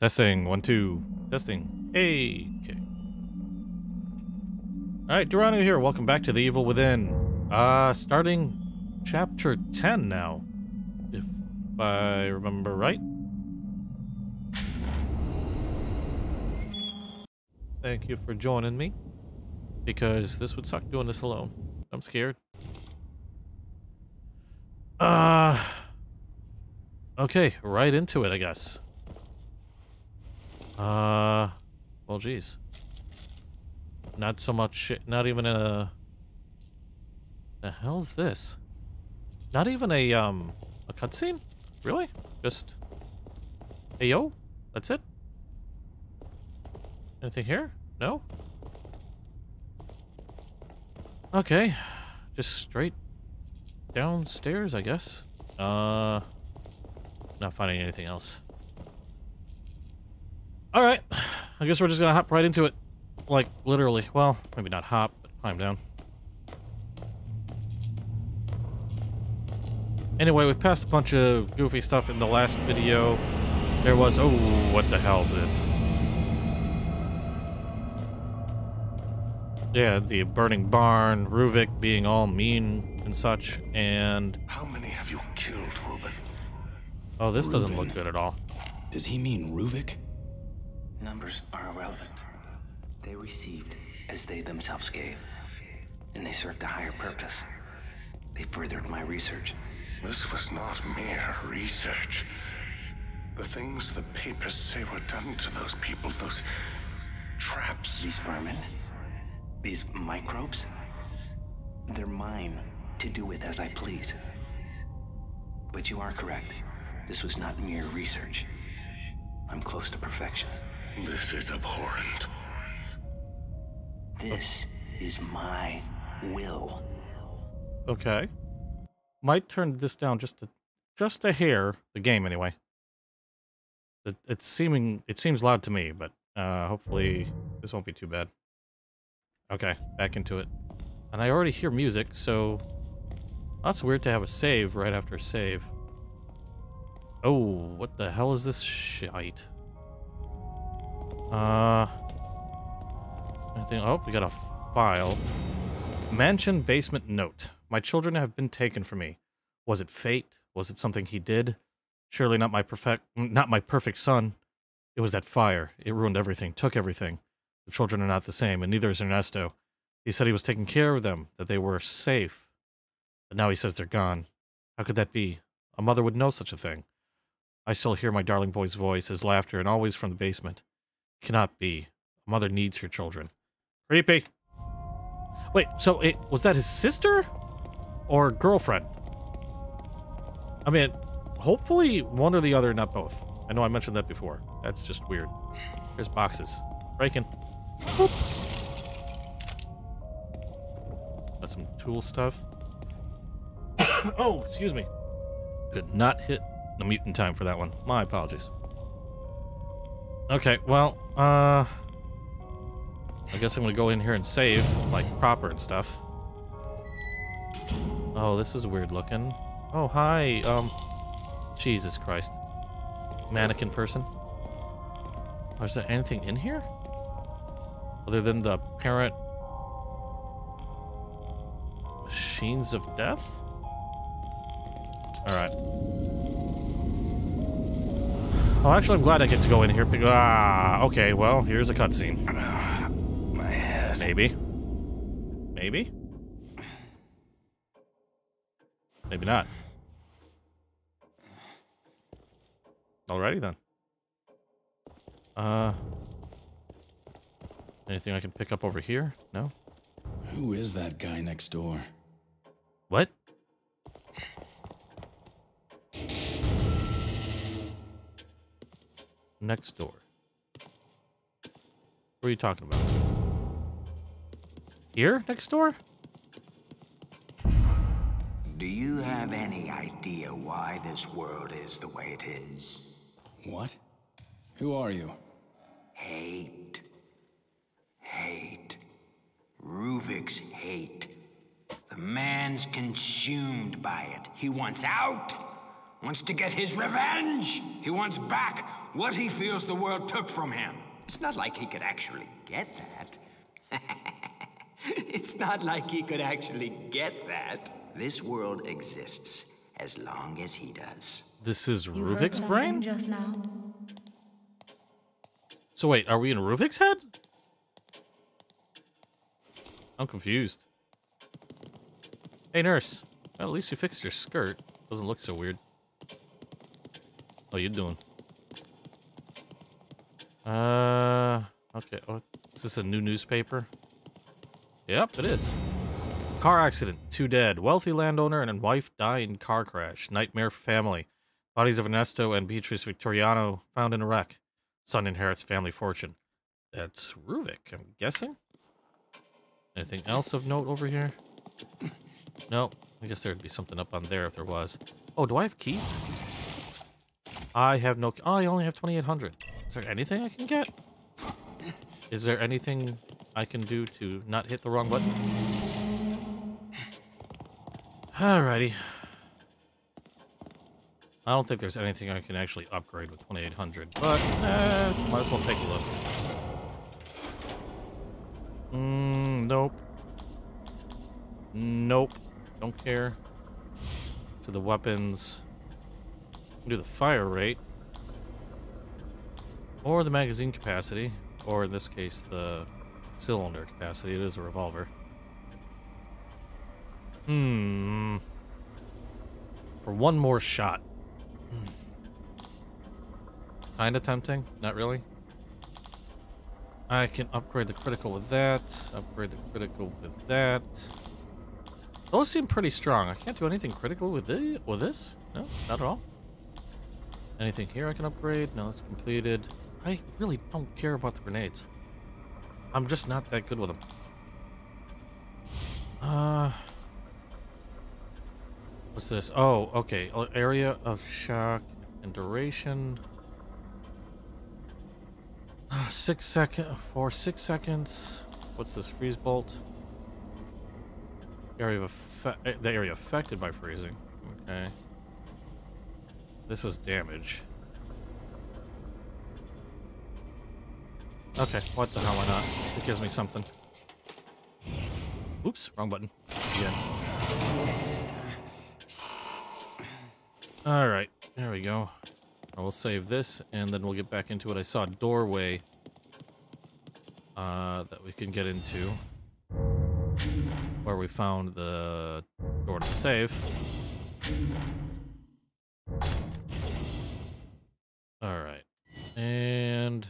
Testing. One, two. Testing. Hey. Okay. All right, Geronimo here. Welcome back to The Evil Within. Uh, starting chapter 10 now, if I remember right. Thank you for joining me, because this would suck doing this alone. I'm scared. Uh, okay, right into it, I guess. Uh, well, geez. Not so much, not even a... The hell's this? Not even a, um, a cutscene? Really? Just... Hey, yo? That's it? Anything here? No? Okay. Just straight downstairs, I guess. Uh, not finding anything else. All right. I guess we're just gonna hop right into it. Like, literally. Well, maybe not hop, but climb down. Anyway, we passed a bunch of goofy stuff in the last video. There was... Oh, what the hell is this? Yeah, the burning barn, Ruvik being all mean and such, and... How many have you killed, Ruben? Oh, this doesn't look good at all. Does he mean Ruvik? Numbers are irrelevant. They received as they themselves gave, and they served a higher purpose. They furthered my research. This was not mere research. The things the papers say were done to those people, those traps. These vermin, these microbes, they're mine to do with as I please. But you are correct. This was not mere research. I'm close to perfection. This is abhorrent. This is my will. Okay. Might turn this down just a, just a hair. The game, anyway. It, it's seeming it seems loud to me, but uh, hopefully this won't be too bad. Okay, back into it. And I already hear music, so that's weird to have a save right after a save. Oh, what the hell is this shite? Uh, anything? Oh, we got a file. Mansion basement note. My children have been taken from me. Was it fate? Was it something he did? Surely not my perfect not my perfect son. It was that fire. It ruined everything, took everything. The children are not the same, and neither is Ernesto. He said he was taking care of them, that they were safe. But now he says they're gone. How could that be? A mother would know such a thing. I still hear my darling boy's voice, his laughter, and always from the basement. Cannot be. A mother needs her children. Creepy. Wait, so it was that his sister or girlfriend? I mean, hopefully one or the other, not both. I know I mentioned that before. That's just weird. There's boxes. Breaking. Got some tool stuff. oh, excuse me. Could not hit the mute in time for that one. My apologies. Okay, well, uh... I guess I'm gonna go in here and save, like, proper and stuff. Oh, this is weird looking. Oh, hi, um... Jesus Christ. Mannequin person. Oh, is there anything in here? Other than the parent... Machines of Death? Alright. Oh, actually, I'm glad I get to go in here. Ah, okay, well, here's a cutscene. My head. Maybe. Maybe? Maybe not. Alrighty then. Uh. Anything I can pick up over here? No? Who is that guy next door? What? Next door. What are you talking about? Here? Next door? Do you have any idea why this world is the way it is? What? Who are you? Hate. Hate. Ruvik's hate. The man's consumed by it. He wants out, Wants to get his revenge. He wants back what he feels the world took from him. It's not like he could actually get that. it's not like he could actually get that. This world exists as long as he does. This is You Ruvik's brain? just now. So wait, are we in Ruvik's head? I'm confused. Hey, nurse. Well, at least you fixed your skirt. Doesn't look so weird. How you doing? Uh, okay. Oh, is this a new newspaper? Yep, it is. Car accident. Two dead. Wealthy landowner and wife die in car crash. Nightmare for family. Bodies of Ernesto and Beatrice Victoriano found in a wreck. Son inherits family fortune. That's Ruvik, I'm guessing. Anything else of note over here? No. I guess there'd be something up on there if there was. Oh, do I have keys? I have no... Oh, I only have 2,800. Is there anything I can get? Is there anything I can do to not hit the wrong button? Alrighty. I don't think there's anything I can actually upgrade with 2800, but eh, might as well take a look. Mm, nope. Nope. Don't care. So the weapons. Do the fire rate. Or the magazine capacity. Or in this case, the cylinder capacity. It is a revolver. Hmm. For one more shot. Kinda tempting, not really. I can upgrade the critical with that, upgrade the critical with that. Those seem pretty strong. I can't do anything critical with the with this? No, not at all. Anything here I can upgrade? No, it's completed. I really don't care about the grenades. I'm just not that good with them. Uh What's this? Oh, okay. Uh, Area of shock and duration. Uh, six second for six seconds. What's this? Freeze bolt. Area of eh, the area affected by freezing. Okay. This is damage. Okay, what the hell? Why not? It gives me something. Oops, wrong button. Again. All right, there we go. I will save this, and then we'll get back into it. I saw doorway uh, that we can get into, where we found the door to the safe. All right, and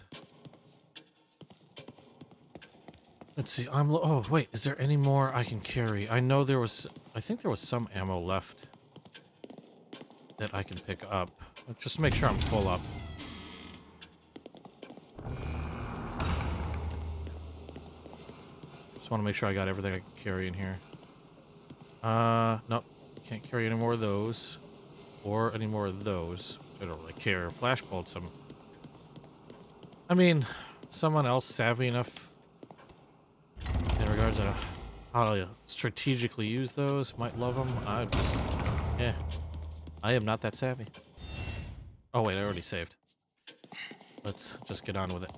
let's see. I'm. Oh wait, is there any more I can carry? I know there was. I think there was some ammo left that I can pick up. Just make sure I'm full up. Just want to make sure I got everything I can carry in here. Uh, nope. Can't carry any more of those. Or any more of those. I don't really care. Flash bolts, I'm... I mean, someone else savvy enough in regards to how to strategically use those might love them. I just... Yeah. I am not that savvy. Oh wait, I already saved. Let's just get on with it.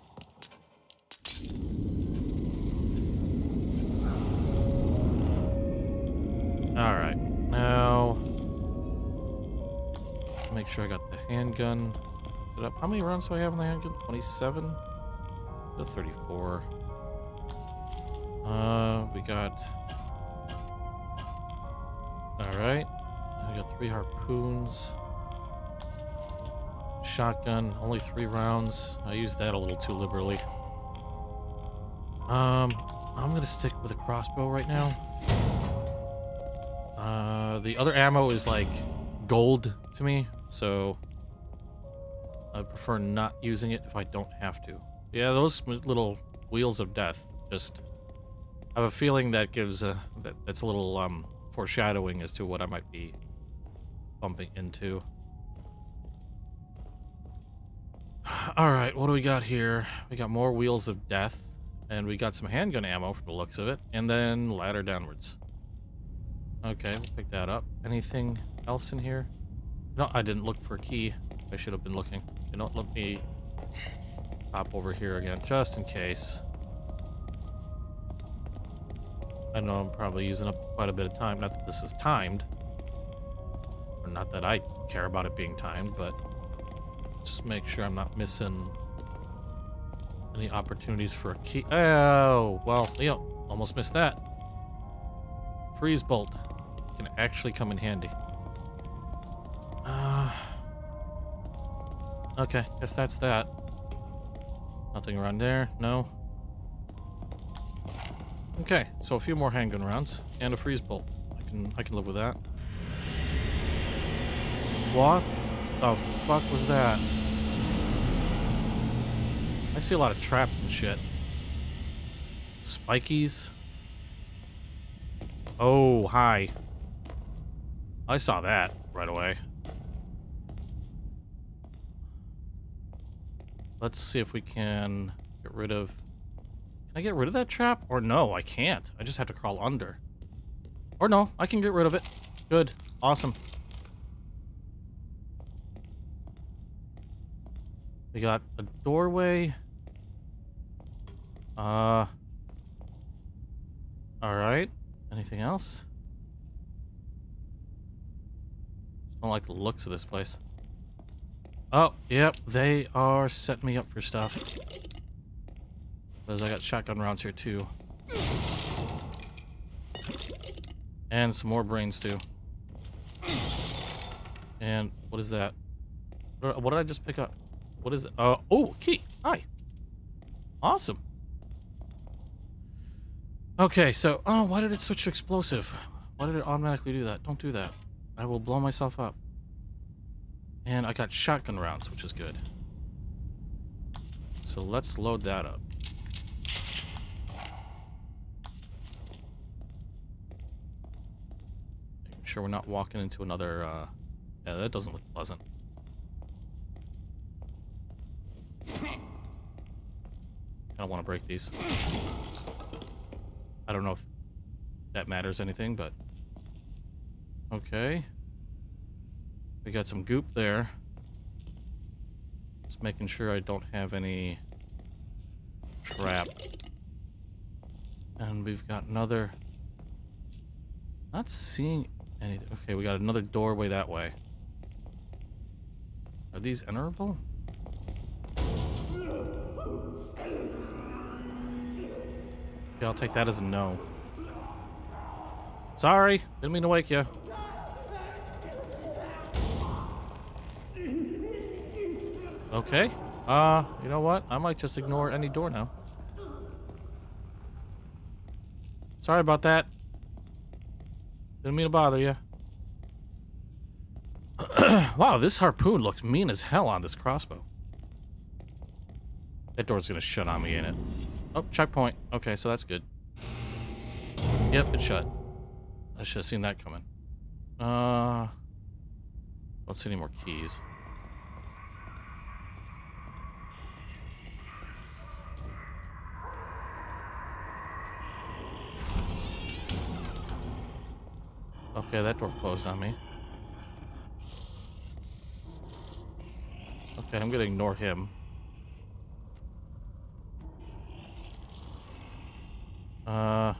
Alright, now... Let's make sure I got the handgun set up. How many rounds do I have in the handgun? 27? To 34. Uh, we got... Alright. We got three harpoons. Shotgun, only three rounds. I used that a little too liberally. Um, I'm gonna stick with a crossbow right now. Uh, the other ammo is like gold to me, so I prefer not using it if I don't have to. Yeah, those little wheels of death just I have a feeling that gives a that, that's a little um foreshadowing as to what I might be bumping into. All right, what do we got here? We got more wheels of death, and we got some handgun ammo from the looks of it, and then ladder downwards. Okay, we'll pick that up. Anything else in here? No, I didn't look for a key. I should have been looking. You know, let me hop over here again, just in case. I know I'm probably using up quite a bit of time. Not that this is timed. Or not that I care about it being timed, but just make sure I'm not missing any opportunities for a key. Oh, well, Leo, almost missed that. Freeze bolt can actually come in handy. Okay, guess that's that. Nothing around there, no. Okay, so a few more handgun rounds and a freeze bolt. I can I can live with that. What the fuck was that? I see a lot of traps and shit. Spikies. Oh, hi. I saw that right away. Let's see if we can get rid of... Can I get rid of that trap? Or no, I can't. I just have to crawl under. Or no, I can get rid of it. Good. Awesome. We got a doorway. Uh. Alright. Anything else? Don't like the looks of this place. Oh, yep, they are setting me up for stuff. Because I got shotgun rounds here too. And some more brains too. And what is that? What did I just pick up? What is it? Uh, oh, key. Hi. Awesome. Okay, so, oh, why did it switch to explosive? Why did it automatically do that? Don't do that. I will blow myself up. And I got shotgun rounds, which is good. So let's load that up. Making sure we're not walking into another, uh... Yeah, that doesn't look pleasant. I don't want to break these. I don't know if that matters anything, but... Okay. We got some goop there. Just making sure I don't have any trap. And we've got another... Not seeing anything. Okay, we got another doorway that way. Are these enterable? Okay, I'll take that as a no. Sorry, didn't mean to wake you. Okay. Uh, you know what? I might just ignore any door now. Sorry about that. Didn't mean to bother you. wow, this harpoon looks mean as hell on this crossbow. That door's gonna shut on me, ain't it? Oh, checkpoint. Okay, so that's good. Yep, it shut. I should have seen that coming. Uh, don't see any more keys. Okay, that door closed on me. Okay, I'm gonna ignore him. Uh...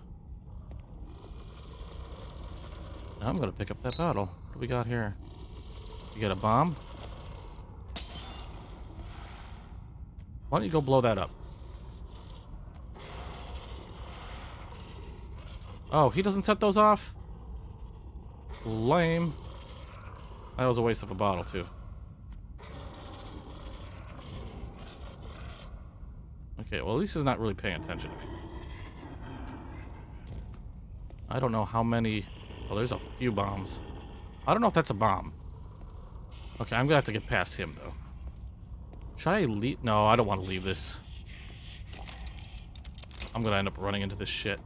I'm gonna pick up that bottle. What do we got here? You got a bomb? Why don't you go blow that up? Oh, he doesn't set those off? Lame. That was a waste of a bottle, too. Okay, well, at least he's not really paying attention to me. I don't know how many... Well, there's a few bombs. I don't know if that's a bomb. Okay, I'm gonna have to get past him, though. Should I leave? No, I don't want to leave this. I'm gonna end up running into this shit.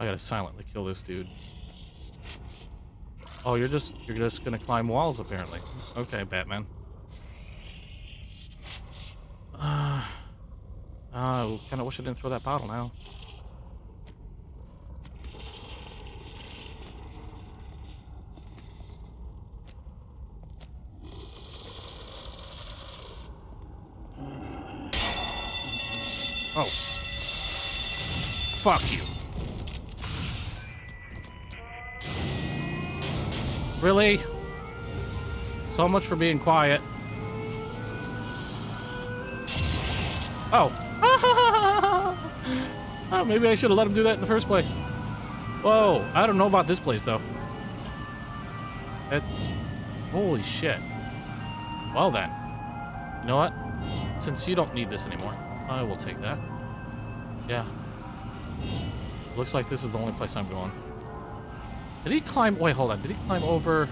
I gotta silently kill this dude. Oh, you're just you're just gonna climb walls apparently. Okay, Batman. Uh, I kind of wish I didn't throw that bottle now. Oh. Fuck you. Really? So much for being quiet. Oh. oh, maybe I should have let him do that in the first place. Whoa, I don't know about this place, though. Holy shit. Well then. You know what? Since you don't need this anymore, I will take that. Yeah. Looks like this is the only place I'm going. Did he climb? Wait, hold on. Did he climb over?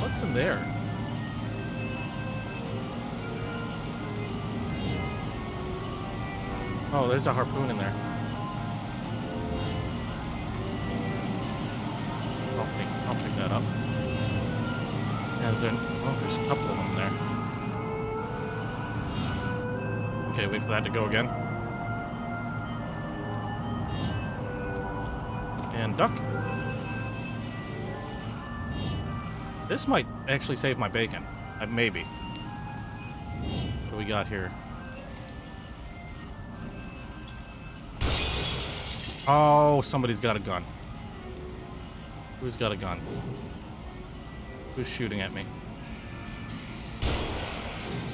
What's in there? Oh, there's a harpoon in there. I'll pick, I'll pick that up. Yeah, is there, oh, there's a couple of them there. Okay, wait for that to go again. Duck. This might actually save my bacon. Uh, maybe. What do we got here? Oh, somebody's got a gun. Who's got a gun? Who's shooting at me?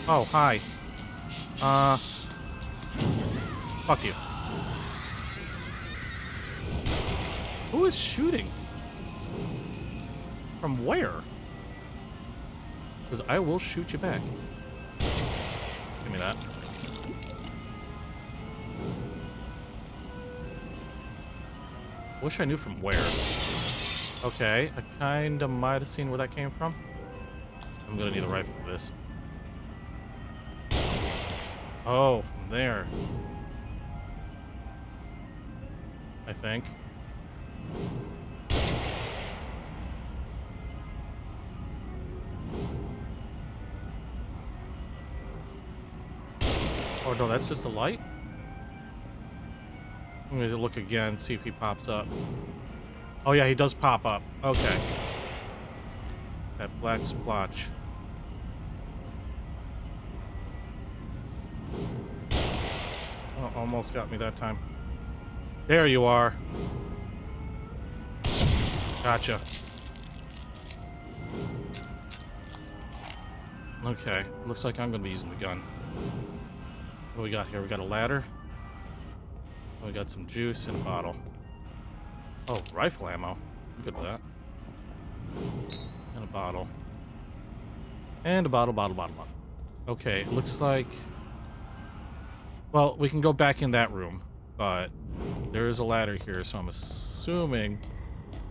Oh, hi. Uh... Fuck you. Who is shooting? From where? Because I will shoot you back. Give me that. Wish I knew from where. Okay, I kinda might have seen where that came from. I'm gonna need a rifle for this. Oh, from there. I think. Oh no, that's just a light? I'm gonna look again, see if he pops up. Oh yeah, he does pop up. Okay. That black splotch. Oh, almost got me that time. There you are. Gotcha. Okay, looks like I'm gonna be using the gun. What we got here? We got a ladder. We got some juice and a bottle. Oh, rifle ammo. Good with that. And a bottle. And a bottle, bottle, bottle, bottle. Okay, it looks like... Well, we can go back in that room, but there is a ladder here, so I'm assuming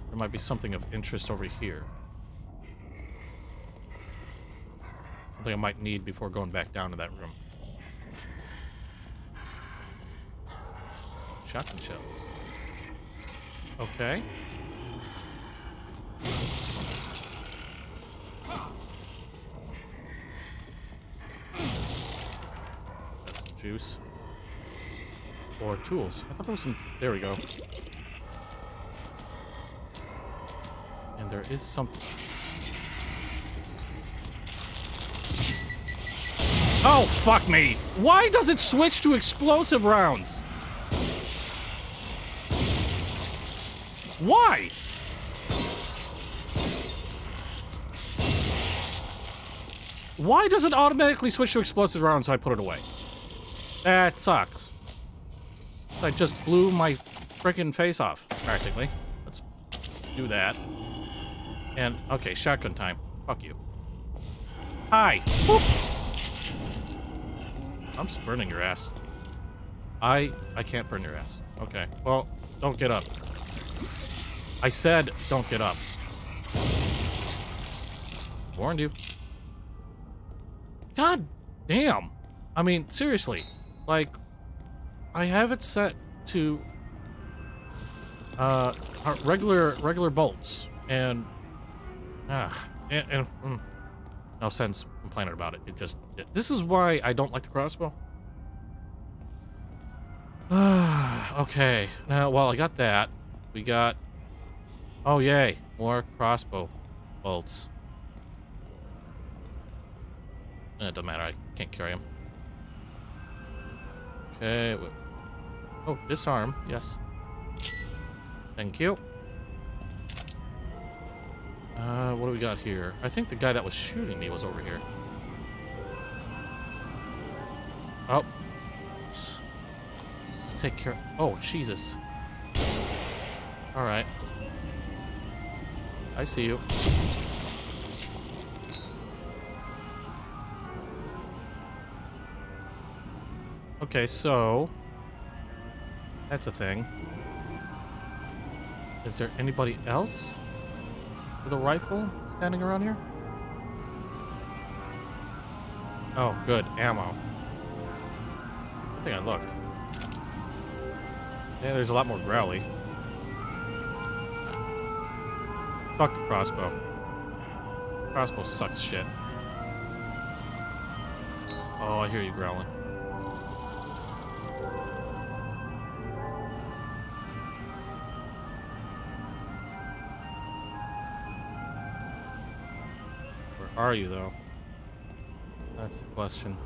there might be something of interest over here. Something I might need before going back down to that room. Shotgun shells. Okay. Got some juice. Or tools. I thought there was some... There we go. And there is some... Oh, fuck me! Why does it switch to explosive rounds? Why? Why does it automatically switch to explosive rounds so I put it away? That sucks. So I just blew my freaking face off, practically. Let's do that. And, okay, shotgun time. Fuck you. Hi. I'm just burning your ass. I I can't burn your ass. Okay. Well, don't get up. I said don't get up. Warned you. God damn. I mean, seriously. Like, I have it set to uh regular regular bolts and ah and, and mm, no sense complaining about it. It just it, this is why I don't like the crossbow. okay. Now, while I got that, we got Oh yay, more crossbow bolts. Eh, It doesn't matter. I can't carry him. Okay. Oh, disarm. Yes. Thank you. Uh, what do we got here? I think the guy that was shooting me was over here. Oh. Let's take care. Oh, Jesus. All right. I see you. Okay, so that's a thing. Is there anybody else with a rifle standing around here? Oh, good. Ammo. I think I looked. Yeah, there's a lot more growly. Fuck the crossbow. Crossbow sucks shit. Oh, I hear you growling. Where are you, though? That's the question.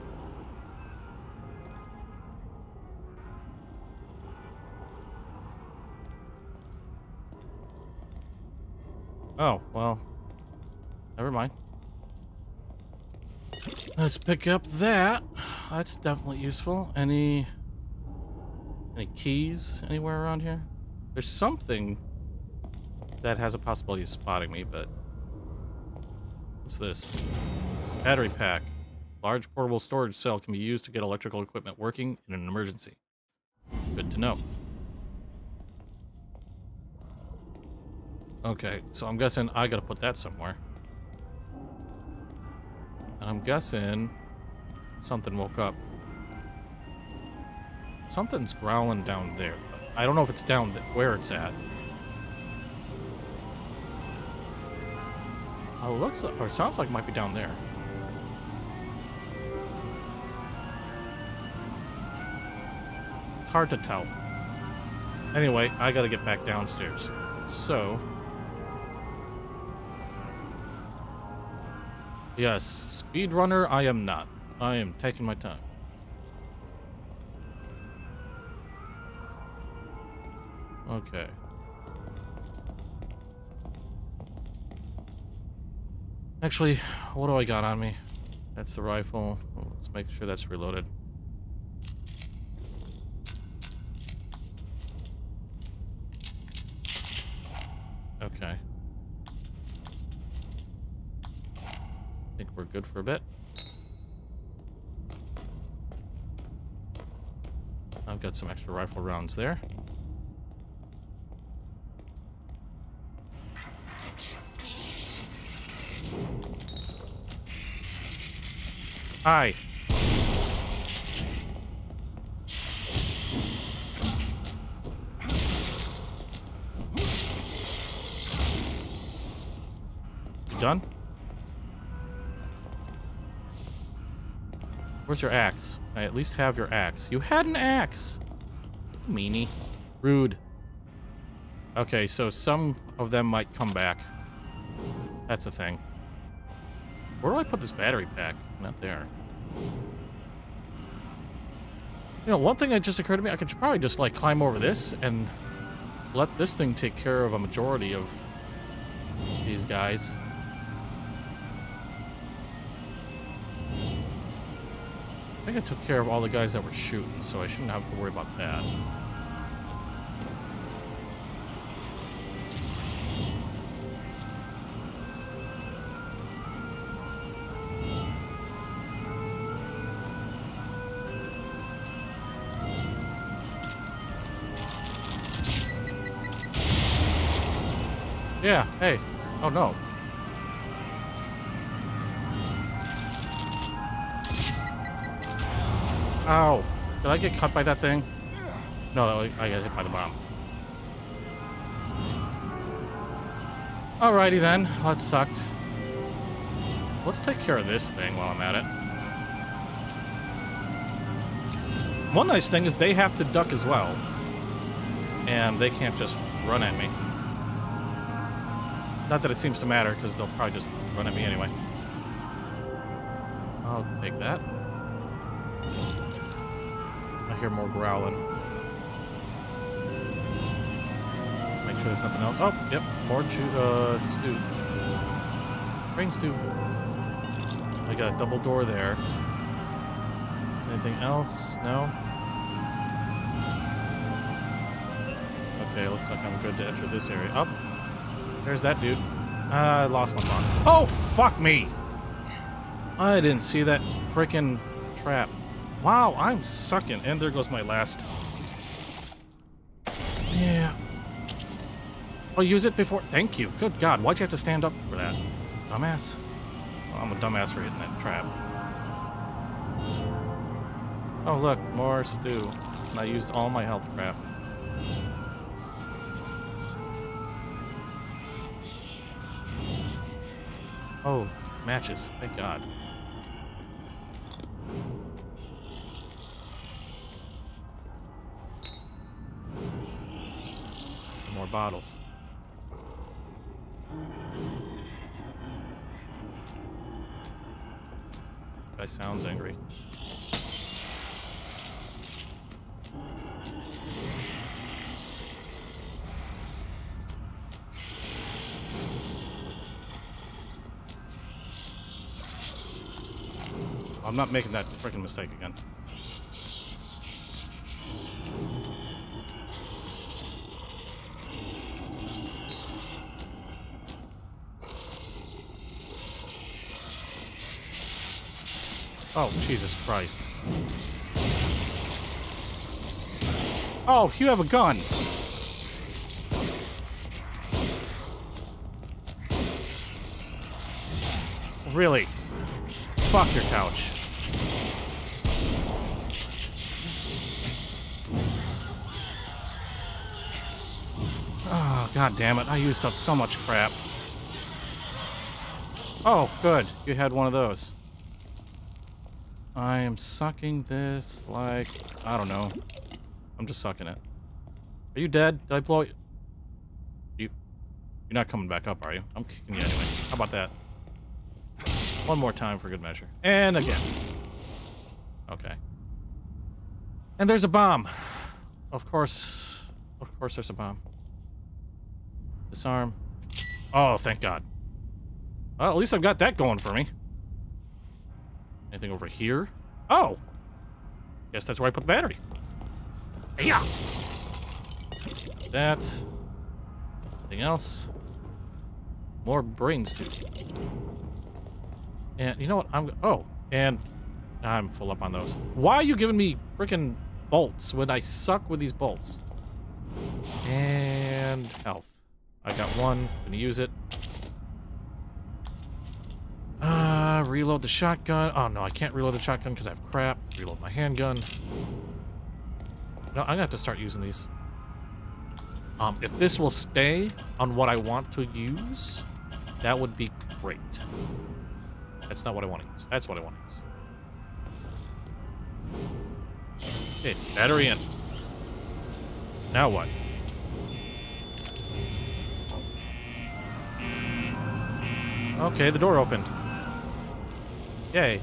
Oh, well. Never mind. Let's pick up that. That's definitely useful. Any any keys anywhere around here? There's something that has a possibility of spotting me, but what's this? Battery pack. Large portable storage cell can be used to get electrical equipment working in an emergency. Good to know. Okay, so I'm guessing I gotta put that somewhere. And I'm guessing something woke up. Something's growling down there, I don't know if it's down where it's at. Oh, it looks like, or it sounds like it might be down there. It's hard to tell. Anyway, I gotta get back downstairs. So. Yes, speedrunner, I am not. I am taking my time. Okay. Actually, what do I got on me? That's the rifle. Let's make sure that's reloaded. Okay. Think we're good for a bit. I've got some extra rifle rounds there. Hi. Done? Where's your axe? I at least have your axe. You had an axe! Meanie. Rude. Okay, so some of them might come back. That's the thing. Where do I put this battery pack? Not there. You know, one thing that just occurred to me, I could probably just, like, climb over this and let this thing take care of a majority of these guys. I think I took care of all the guys that were shooting, so I shouldn't have to worry about that. Yeah, hey. Oh no. Ow. Did I get cut by that thing? No, I got hit by the bomb. Alrighty then. That sucked. Let's take care of this thing while I'm at it. One nice thing is they have to duck as well. And they can't just run at me. Not that it seems to matter, because they'll probably just run at me anyway. I'll take that. Hear more growling. Make sure there's nothing else. Oh, yep, more uh, stew. Brain stew. I got a double door there. Anything else? No? Okay, looks like I'm good to enter this area. Up. There's that dude. I lost my bomb. Oh, fuck me! I didn't see that freaking trap. Wow, I'm sucking. And there goes my last. Yeah. Oh, use it before. Thank you. Good God, why'd you have to stand up for that? Dumbass. Well, I'm a dumbass for hitting that trap. Oh, look, more stew. And I used all my health crap. Oh, matches. Thank God. Bottles. Sounds angry. I'm not making that freaking mistake again. Oh, Jesus Christ. Oh, you have a gun. Really? Fuck your couch. Oh, god damn it. I used up so much crap. Oh, good. You had one of those. I am sucking this like... I don't know. I'm just sucking it. Are you dead? Did I blow you? You... You're not coming back up, are you? I'm kicking you anyway. How about that? One more time for good measure. And again. Okay. And there's a bomb. Of course. Of course there's a bomb. Disarm. Oh, thank God. Well, at least I've got that going for me. Anything over here? Oh! Guess that's where I put the battery. Yeah. That. Anything else? More brains too. And you know what? I'm oh, and I'm full up on those. Why are you giving me freaking bolts when I suck with these bolts? And health. I got one. Gonna use it. Uh, reload the shotgun. Oh no, I can't reload the shotgun because I have crap. Reload my handgun. No, I'm gonna have to start using these. Um, if this will stay on what I want to use, that would be great. That's not what I want to use. That's what I want to use. Okay, battery in. Now what? Okay, the door opened. Yay.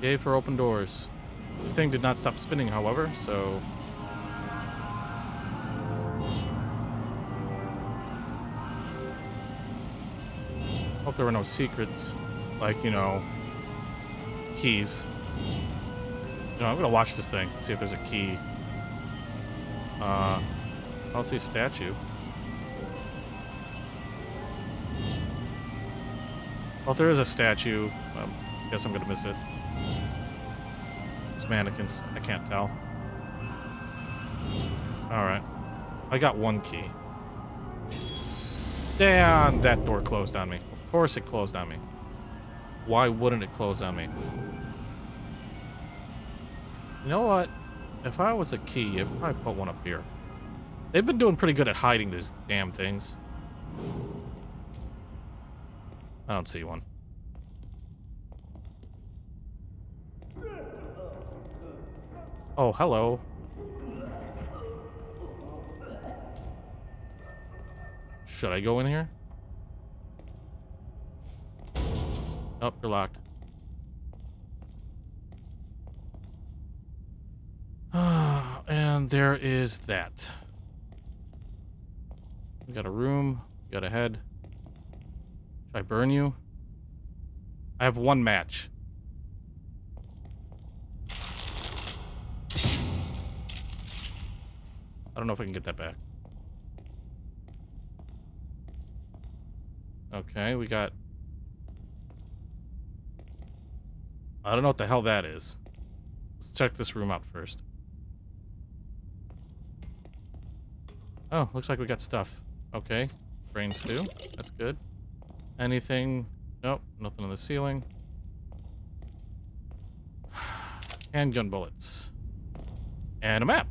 Yay for open doors. The thing did not stop spinning, however, so... Hope there were no secrets. Like, you know, keys. You know, I'm gonna watch this thing, see if there's a key. Uh, I don't see a statue. Well, if there is a statue, um, I guess I'm gonna miss it. It's mannequins. I can't tell. Alright. I got one key. Damn, that door closed on me. Of course it closed on me. Why wouldn't it close on me? You know what? If I was a key, I'd probably put one up here. They've been doing pretty good at hiding these damn things. I don't see one. Oh, hello. Should I go in here? Oh, you're locked. And there is that. We got a room. We got a head. Should I burn you? I have one match. I don't know if I can get that back. Okay, we got... I don't know what the hell that is. Let's check this room out first. Oh, looks like we got stuff. Okay. Brain stew. That's good. Anything? Nope. Nothing on the ceiling. Handgun bullets. And a map.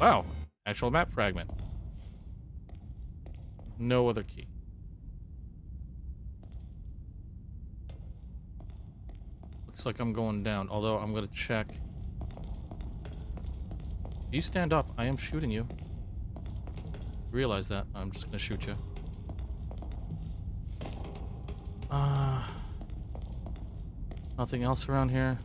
Wow. Actual map fragment. No other key. Looks like I'm going down, although I'm going to check. You stand up. I am shooting you. Realize that. I'm just to shoot you. Uh, nothing else around here.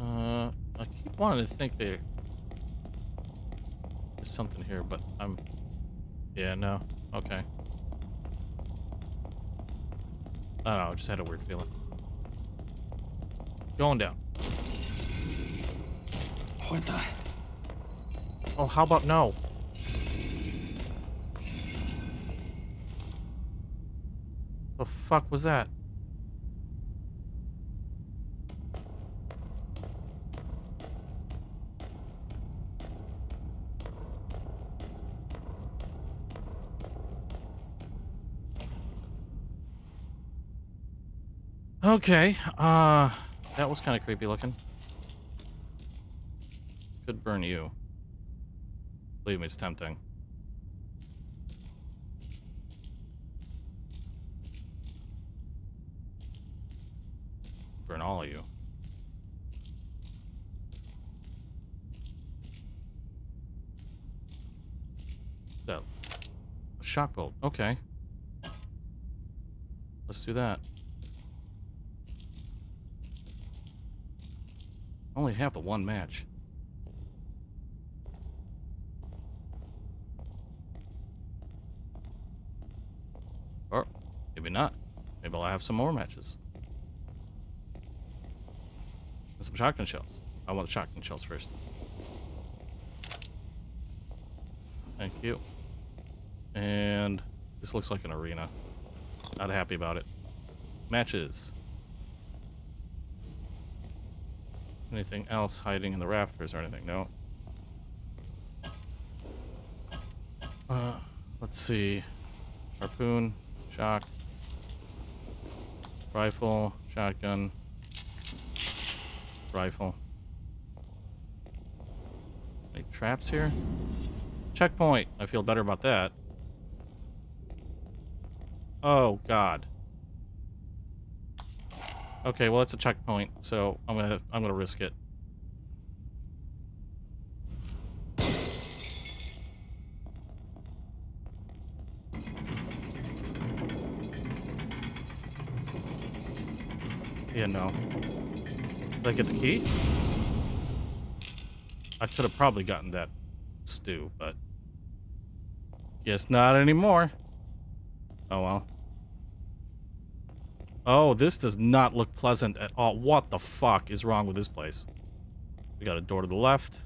Uh, I keep wanting to think there, there's something here, but I'm... Yeah, no. Okay. I don't know, I just had a weird feeling. Going down. What the? Oh, how about no? The fuck was that? Okay, uh, that was kind of creepy looking. Could burn you. Believe me, it's tempting. Burn all of you. That shock bolt. Okay. Let's do that. Only have the one match. Or maybe not. I'll have some more matches. And some shotgun shells. I want the shotgun shells first. Thank you. And this looks like an arena. Not happy about it. Matches. Anything else hiding in the rafters or anything? No. Uh, let's see. Harpoon, shock, rifle, shotgun, rifle. Any traps here? Checkpoint. I feel better about that. Oh, God. Okay, well, it's a checkpoint, so I'm gonna I'm gonna risk it. Yeah, no. Did I get the key? I could have probably gotten that stew, but guess not anymore. Oh well. Oh, this does not look pleasant at all. What the fuck is wrong with this place? We got a door to the left.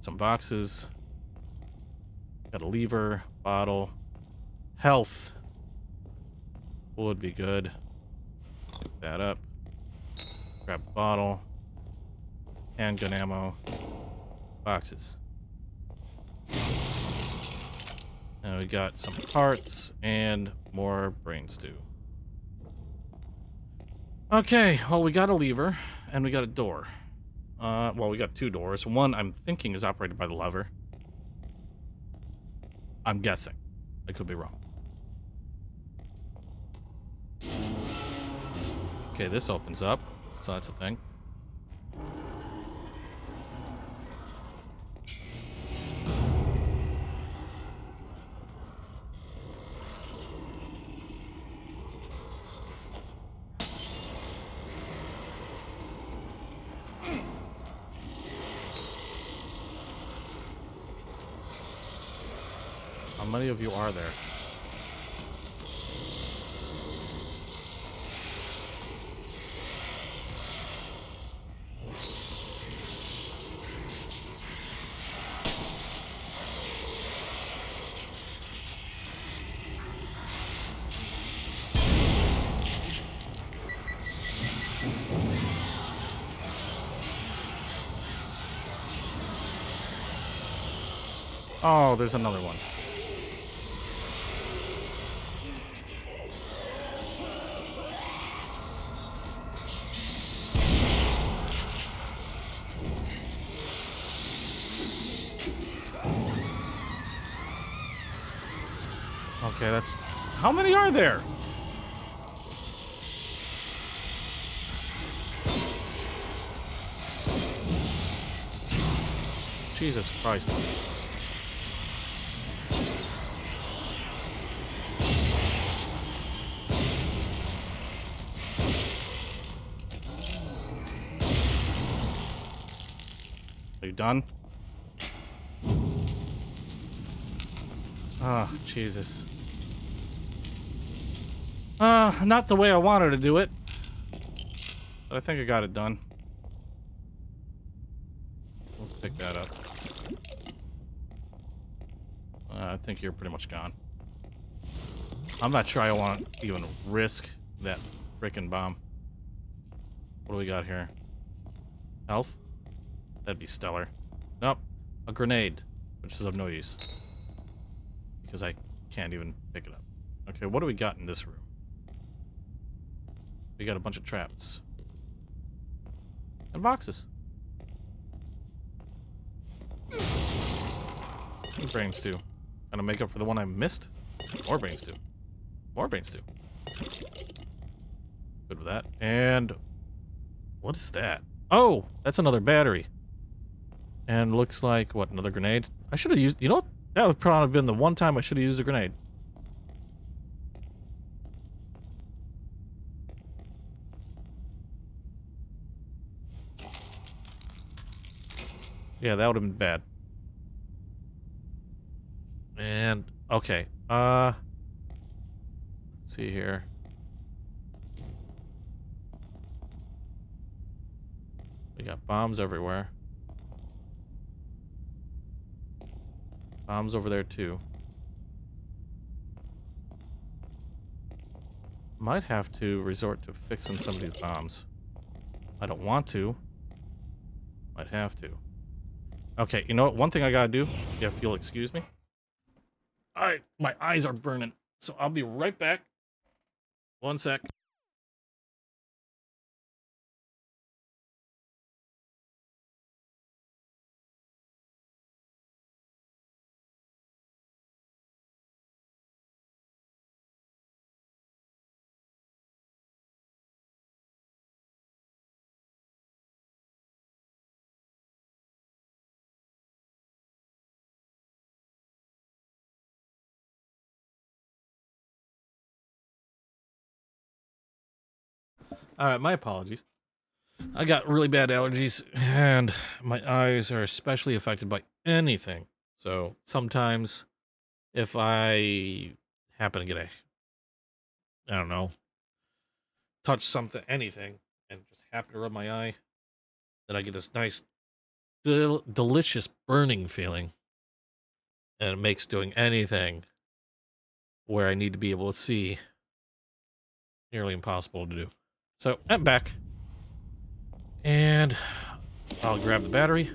Some boxes. Got a lever, bottle. Health. Would be good. That up. Grab the bottle. Handgun ammo. Boxes. Now we got some parts and more brain stew. Okay, well, we got a lever, and we got a door. Uh, well, we got two doors. One I'm thinking is operated by the lever. I'm guessing. I could be wrong. Okay, this opens up, so that's a thing. How many of you are there? Oh, there's another one. Okay, that's... How many are there? Jesus Christ. Done? Ah, Jesus. Uh, not the way I wanted to do it. But I think I got it done. Let's pick that up. Uh, I think you're pretty much gone. I'm not sure I want to even risk that freaking bomb. What do we got here? Health? That'd be stellar. Nope. A grenade, which is of no use. Because I can't even pick it up. Okay, what do we got in this room? We got a bunch of traps. And boxes. And brain stew. Gonna make up for the one I missed? More brains too. More brains too. Good with that. And... What is that? Oh! That's another battery. And looks like, what, another grenade? I should have used, you know? That would probably have been the one time I should have used a grenade. Yeah, that would have been bad. And, okay, uh... Let's see here. We got bombs everywhere. Bombs over there too. Might have to resort to fixing some of these bombs. I don't want to. Might have to. Okay, you know what? One thing I gotta do, if you'll excuse me. Alright, my eyes are burning. So I'll be right back. One sec. All right, my apologies. I got really bad allergies, and my eyes are especially affected by anything. So sometimes, if I happen to get a, I don't know, touch something, anything, and just happen to rub my eye, then I get this nice, del- delicious burning feeling, and it makes doing anything where I need to be able to see nearly impossible to do. So I'm back. And I'll grab the battery.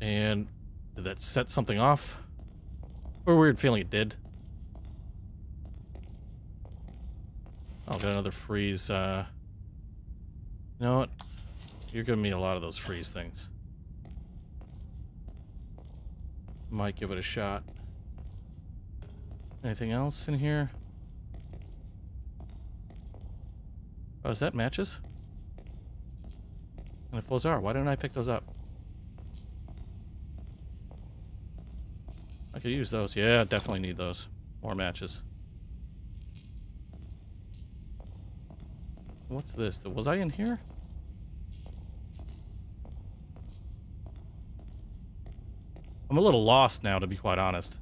And did that set something off? Or weird feeling it did. I'll get another freeze. Uh, you know what? You're giving me a lot of those freeze things. Might give it a shot. Anything else in here? Oh, is that matches? And if those are, why didn't I pick those up? I could use those. Yeah, definitely need those. More matches. What's this? Was I in here? I'm a little lost now, to be quite honest.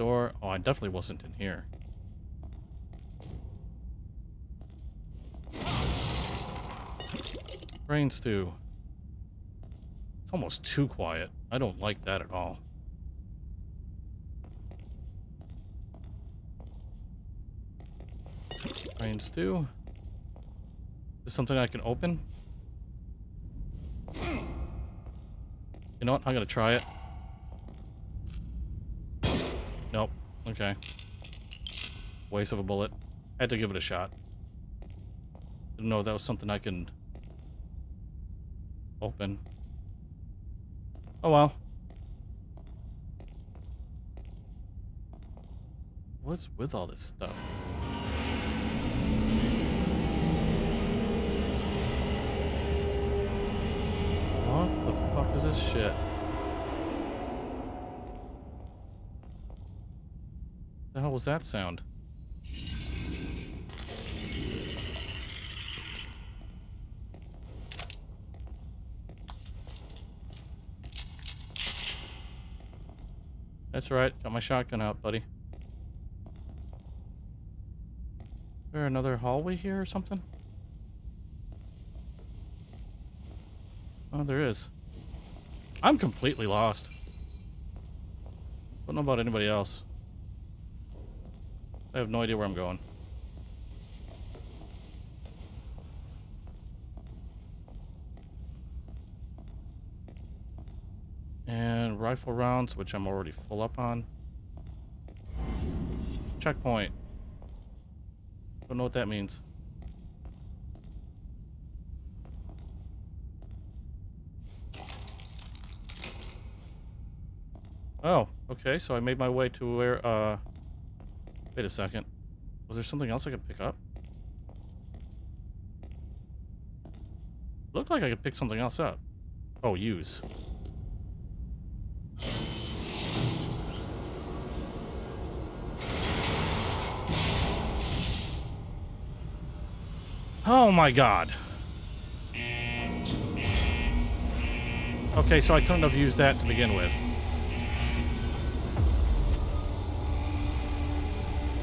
Door. Oh, I definitely wasn't in here. Brain stew. It's almost too quiet. I don't like that at all. Brain stew. Is this something I can open? You know what? I'm gonna try it. Nope. Okay. Waste of a bullet. Had to give it a shot. Didn't know that was something I can open. Oh well. What's with all this stuff? What the fuck is this shit? The hell was that sound? That's right. Got my shotgun out, buddy. Is there another hallway here or something? Oh, there is. I'm completely lost. Don't know about anybody else. I have no idea where I'm going. And rifle rounds, which I'm already full up on. Checkpoint. Don't know what that means. Oh, okay, so I made my way to where, uh... Wait a second. Was there something else I could pick up? Looked like I could pick something else up. Oh, use. Oh my god. Okay, so I couldn't have used that to begin with.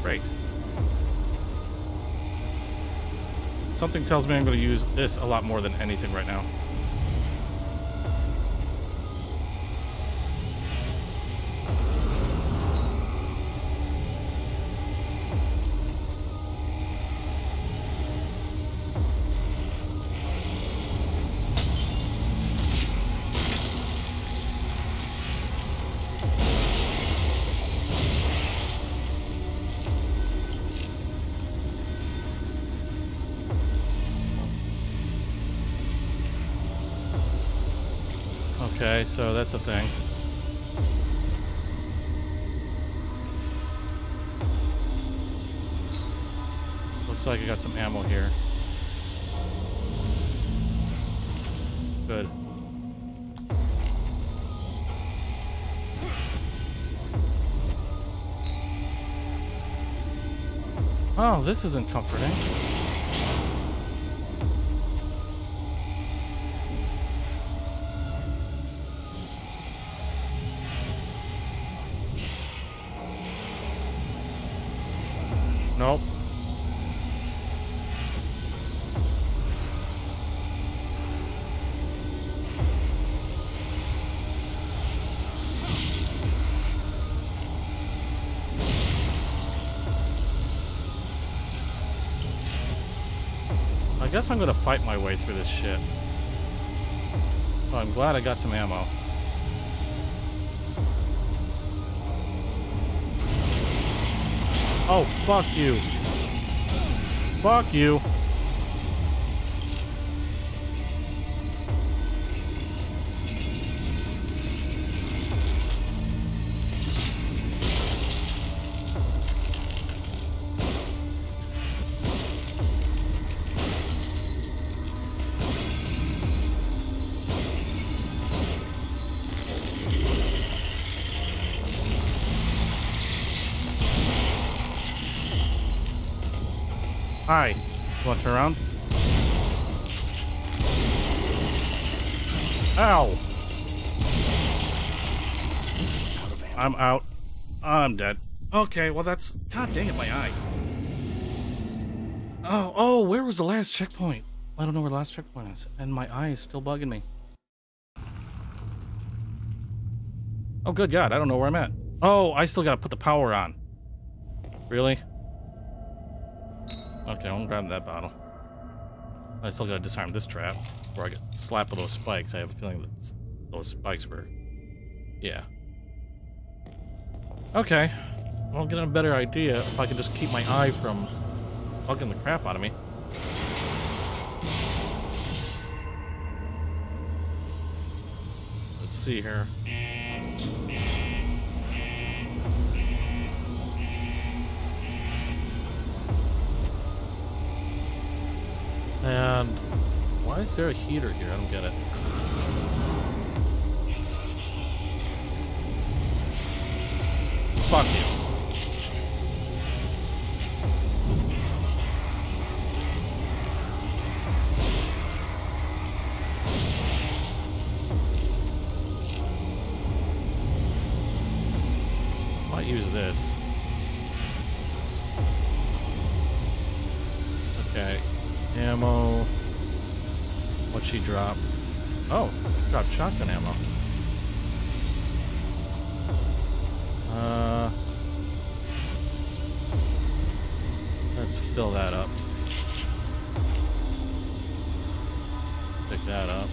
Great. Something tells me I'm going to use this a lot more than anything right now. That's a thing. Looks like I got some ammo here. Good. Oh, this isn't comforting. Guess I'm gonna fight my way through this shit. So I'm glad I got some ammo. Oh, fuck you. Fuck you. Hi. Turn around? Ow! I'm out. I'm dead. Okay, well that's... God dang it, my eye. Oh, oh, where was the last checkpoint? I don't know where the last checkpoint is, and my eye is still bugging me. Oh, good God, I don't know where I'm at. Oh, I still gotta put the power on. Really? Okay, I'm grabbing that bottle. I still gotta disarm this trap before I get slapped with those spikes. I have a feeling that those spikes were... Yeah. Okay. I'll get a better idea if I can just keep my eye from bugging the crap out of me. Let's see here. And why is there a heater here? I don't get it. Fuck you. Drop? Oh, dropped shotgun ammo. Uh, let's fill that up. Pick that up.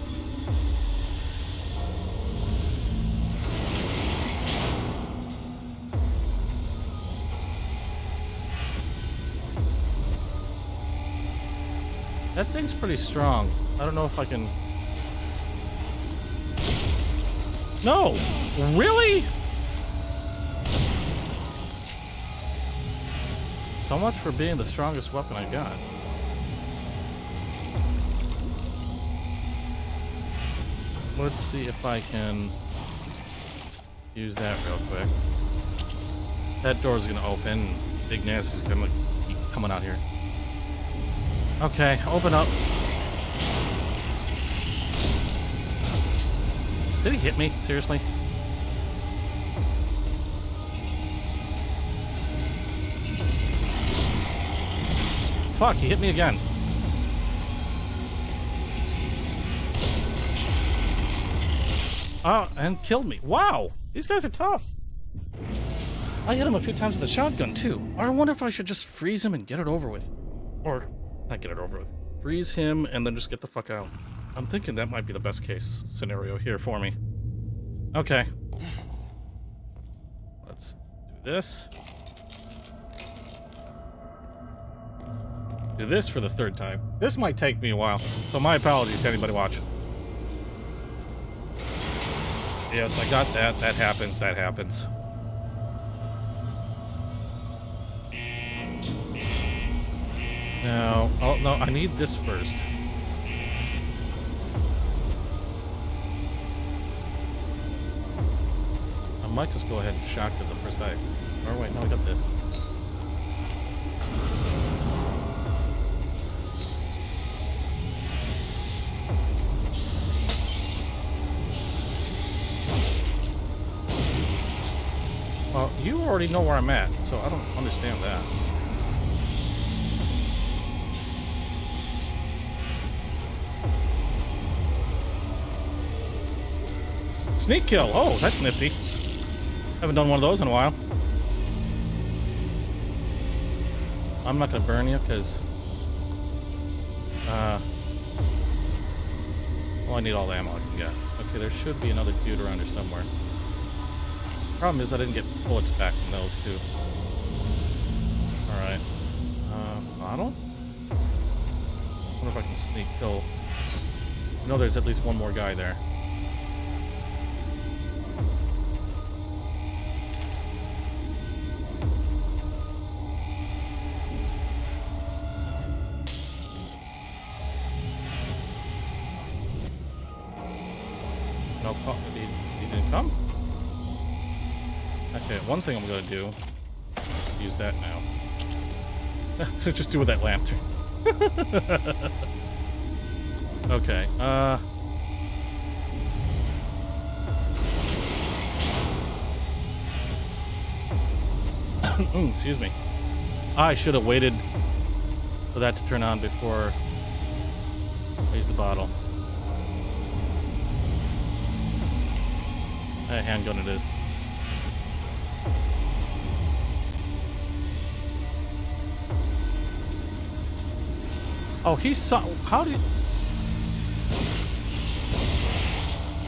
That thing's pretty strong. I don't know if I can... No! Really? So much for being the strongest weapon I got. Let's see if I can use that real quick. That door's gonna open. Big Nasty's gonna keep coming out here. Okay, open up. Did he hit me? Seriously? Fuck, he hit me again. Oh, and killed me. Wow, these guys are tough. I hit him a few times with a shotgun, too. I wonder if I should just freeze him and get it over with. Or, not get it over with. Freeze him and then just get the fuck out. I'm thinking that might be the best case scenario here for me. Okay. Let's do this. Do this for the third time. This might take me a while, so my apologies to anybody watching. Yes, I got that. That happens. That happens. Now, oh no, I need this first. Might just go ahead and shock it the first time. Or wait, no, I got this. Well, you already know where I'm at, so I don't understand that. Sneak kill. Oh, that's nifty. Haven't done one of those in a while. I'm not gonna burn you because uh well I need all the ammo I can get. Okay, there should be another dude around here somewhere. Problem is I didn't get bullets back from those two. Alright. Uh bottle? wonder if I can sneak kill. I know there's at least one more guy there. Thing I'm gonna do. Use that now. Just do with that lantern. okay, uh... Mm, Excuse me. I should have waited for that to turn on before I use the bottle. A handgun it is. Oh, he saw. How did?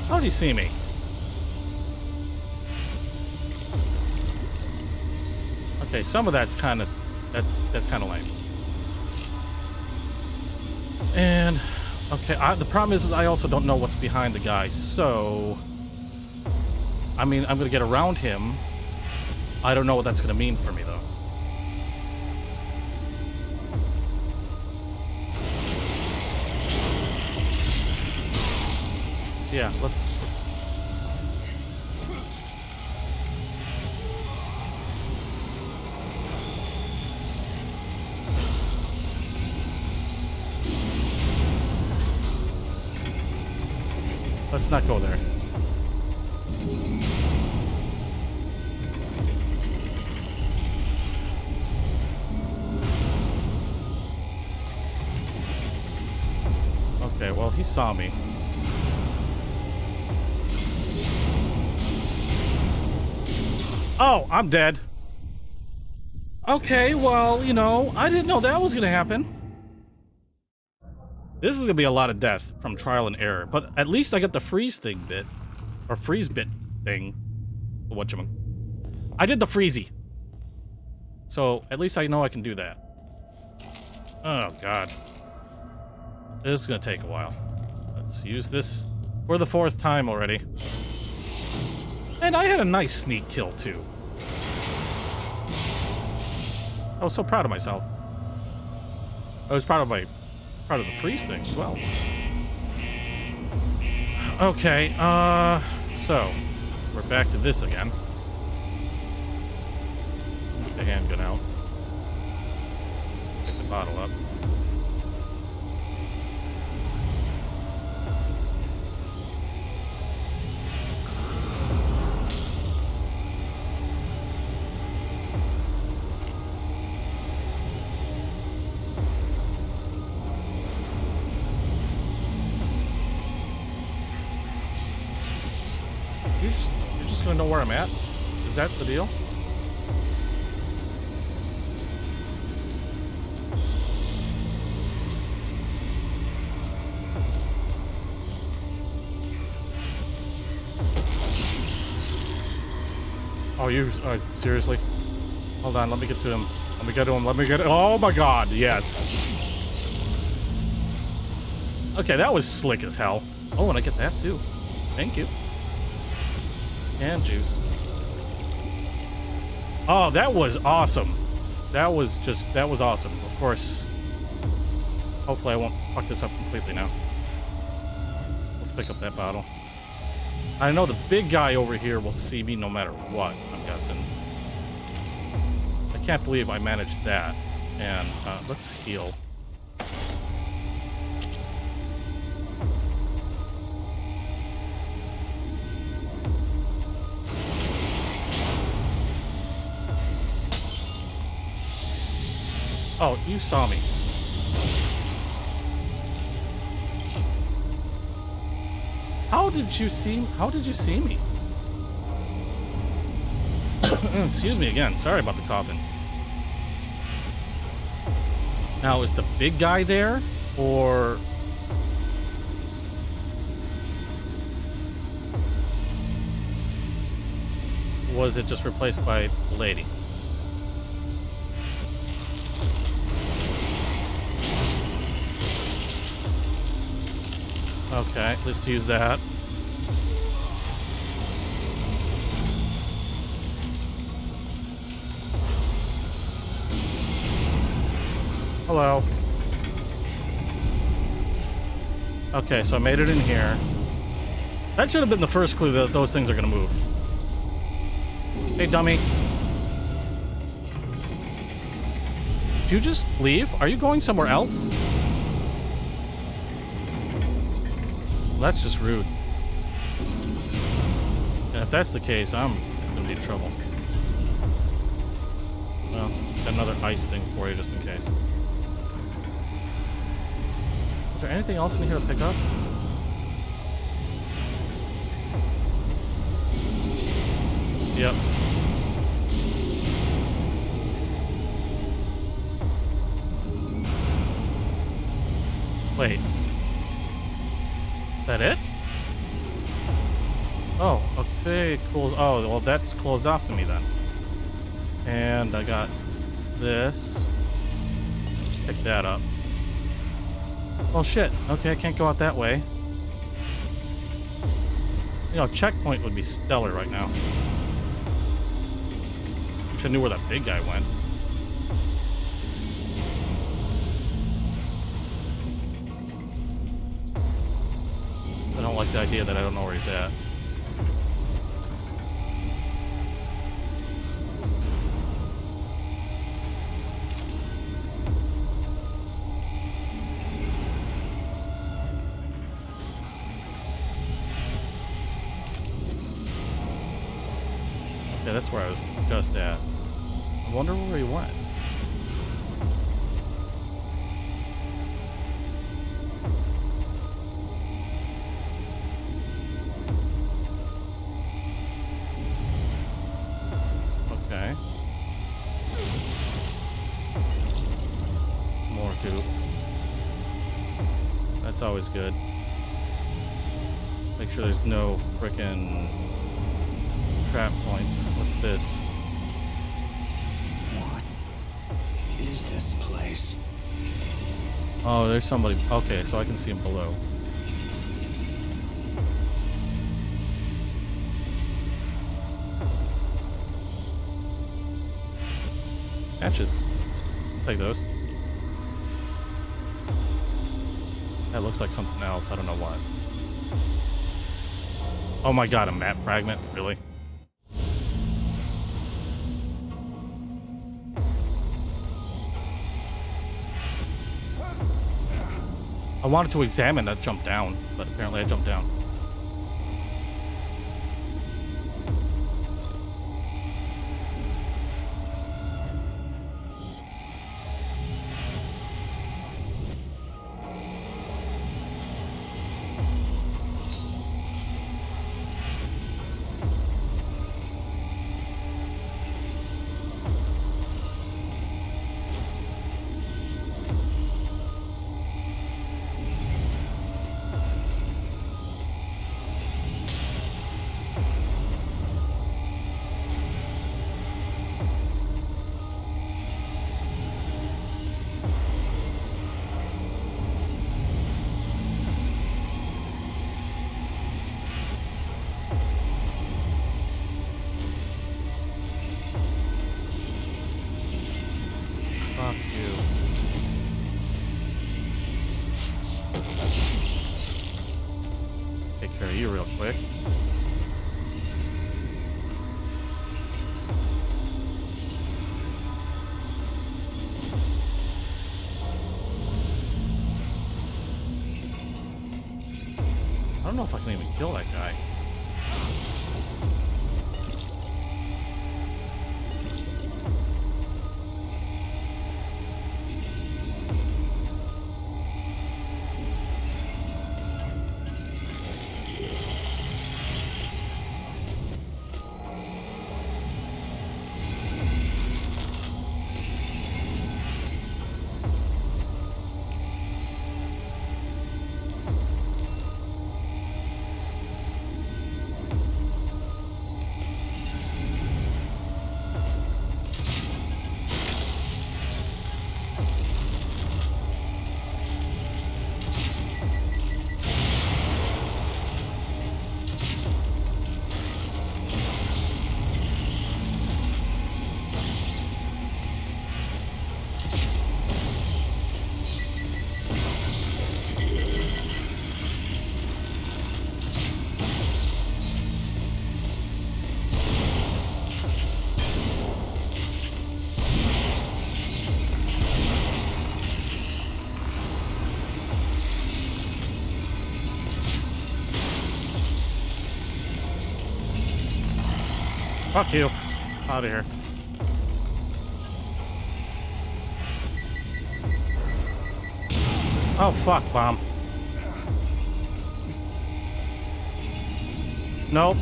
How did he see me? Okay, some of that's kind of that's that's kind of lame. And okay, I, the problem is, is I also don't know what's behind the guy. So, I mean, I'm gonna get around him. I don't know what that's gonna mean for me though. Yeah, let's let's Let's not go there. Okay, well, he saw me. Oh, I'm dead. Okay, well, you know, I didn't know that was gonna happen. This is gonna be a lot of death from trial and error, but at least I got the freeze thing bit, or freeze bit thing. What you? I did the freezy, so at least I know I can do that. Oh God, this is gonna take a while. Let's use this for the fourth time already. And I had a nice sneak kill too. I was so proud of myself. I was proud of my proud of the freeze thing as well. Okay, uh so we're back to this again. Get the handgun out. Get the bottle up. Gonna know where I'm at? Is that the deal? Oh, you uh, seriously? Hold on, let me get to him. Let me get to him. Let me get. Oh my God! Yes. Okay, that was slick as hell. Oh, and I get that too. Thank you. And juice. Oh, that was awesome. That was just, that was awesome. Of course. Hopefully I won't fuck this up completely now. Let's pick up that bottle. I know the big guy over here will see me no matter what, I'm guessing. I can't believe I managed that. And uh, let's heal. You saw me. How did you see? How did you see me? Excuse me again. Sorry about the coughing. Now, is the big guy there, or was it just replaced by lady? Okay, let's use that. Hello. Okay, so I made it in here. That should have been the first clue that those things are gonna move. Hey, dummy. Did you just leave? Are you going somewhere else? That's just rude. And if that's the case, I'm gonna be in trouble. Well, got another ice thing for you just in case. Is there anything else in here to pick up? Yep. Oh, well, that's closed off to me then. And I got this. Pick that up. Oh, shit. Okay, I can't go out that way. You know, checkpoint would be stellar right now. Wish I knew where that big guy went. I don't like the idea that I don't know where he's at. That's where I was just at. I wonder where he went. Okay. More goop. That's always good. Make sure there's no frickin' What's this? What is this place? Oh, there's somebody. Okay, so I can see him below. Matches. I'll take those. That looks like something else. I don't know what. Oh my god, a map fragment? Really? I wanted to examine that jump down, but apparently I jumped down. Fuck you. Out of here. Oh, fuck, bomb. Nope.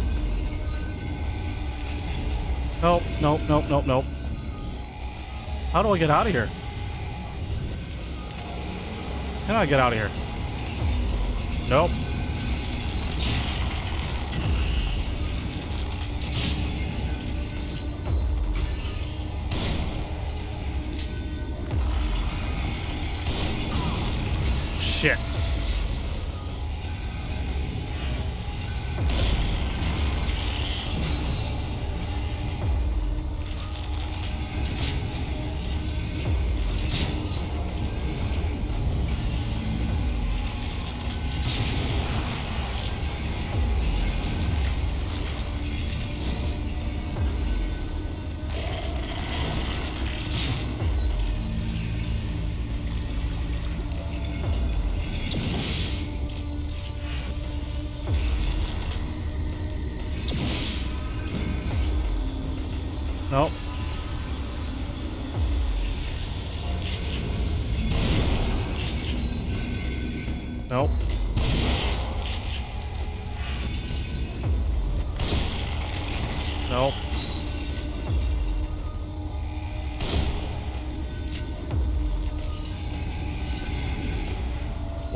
Nope, nope, nope, nope, nope. How do I get out of here? How do I get out of here? Nope.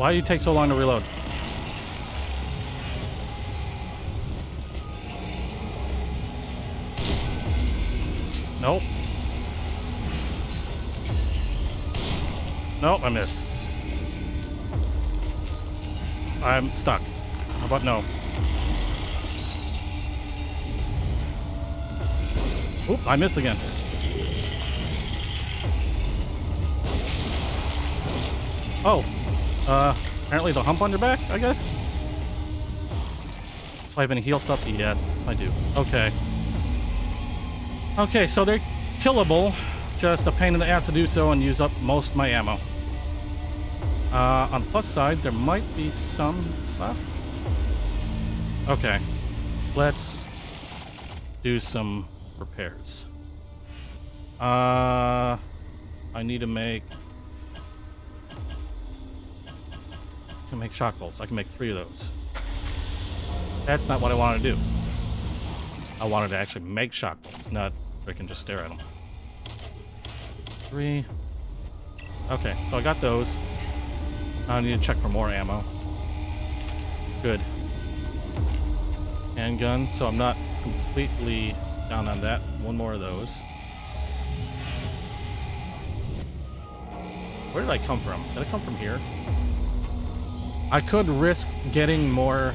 Why do you take so long to reload? Nope. Nope, I missed. I'm stuck. How about no? Oop, I missed again. Oh, uh, apparently the hump on your back, I guess? Do I have any heal stuff? Yes, I do. Okay. Okay, so they're killable. Just a pain in the ass to do so and use up most my ammo. Uh, on the plus side, there might be some left. Okay. Let's do some repairs. Uh, I need to make... I can make shock bolts. I can make three of those. That's not what I wanted to do. I wanted to actually make shock bolts, not freaking just stare at them. Three. Okay, so I got those. Now I need to check for more ammo. Good. Handgun, so I'm not completely down on that. One more of those. Where did I come from? Did I come from here? I could risk getting more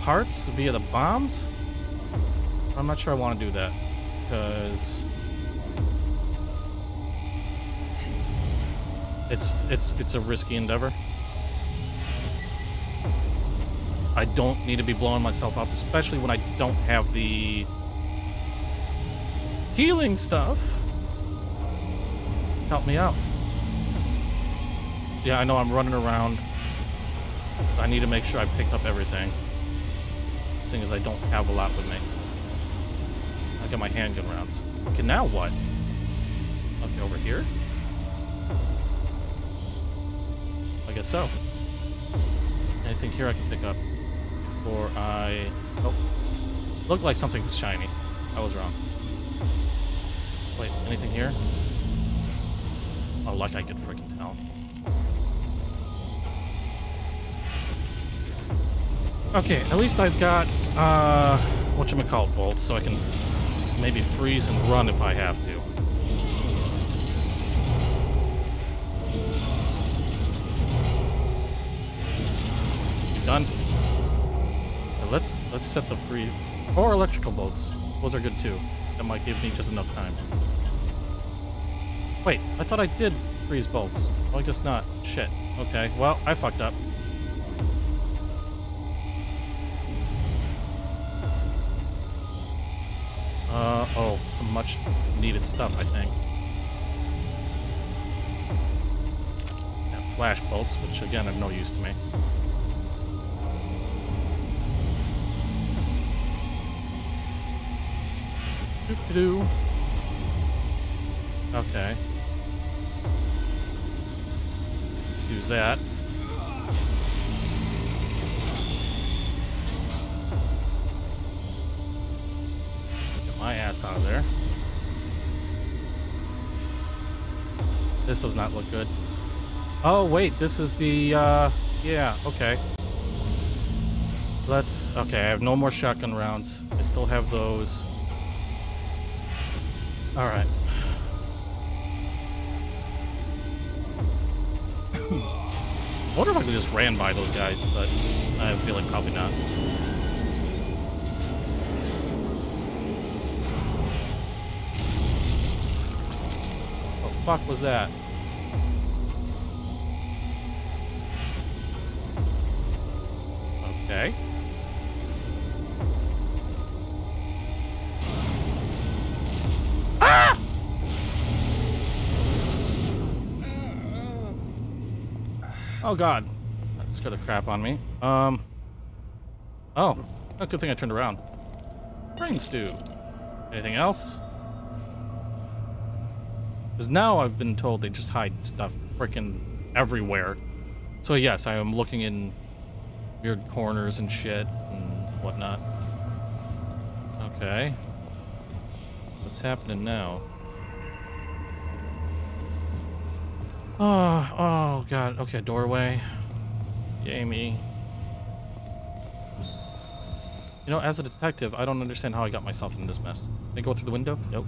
parts via the bombs. I'm not sure I want to do that because it's it's it's a risky endeavor. I don't need to be blowing myself up, especially when I don't have the healing stuff. Help me out. Yeah, I know I'm running around. I need to make sure I picked up everything. Seeing as I don't have a lot with me. I got my handgun rounds. Okay, now what? Okay, over here? I guess so. Anything here I can pick up before I... Oh. Looked like something was shiny. I was wrong. Wait, anything here? Oh, like I could freaking Okay, at least I've got, uh, whatchamacallit bolts, so I can maybe freeze and run if I have to. Done. Okay, let's let's set the free or electrical bolts. Those are good too. That might give me just enough time. Wait, I thought I did freeze bolts. Well, I guess not. Shit. Okay, well, I fucked up. Some much needed stuff, I think. Flash bolts, which again have no use to me. Doo-doo-doo. Okay. use that. My ass out of there. This does not look good. Oh, wait, this is the, uh, yeah, okay. Let's, okay, I have no more shotgun rounds. I still have those. All right. I wonder if I could just ran by those guys, but I have a feeling probably not. Fuck was that? Okay. Ah! Oh god. That's got the crap on me. Um. Oh. oh good thing I turned around. Brain stew. Anything else? Because now I've been told they just hide stuff freaking everywhere. So yes, I am looking in weird corners and shit and whatnot. Okay. What's happening now? Oh, oh god. Okay, doorway. Yay me. You know, as a detective, I don't understand how I got myself in this mess. Can I go through the window? Nope.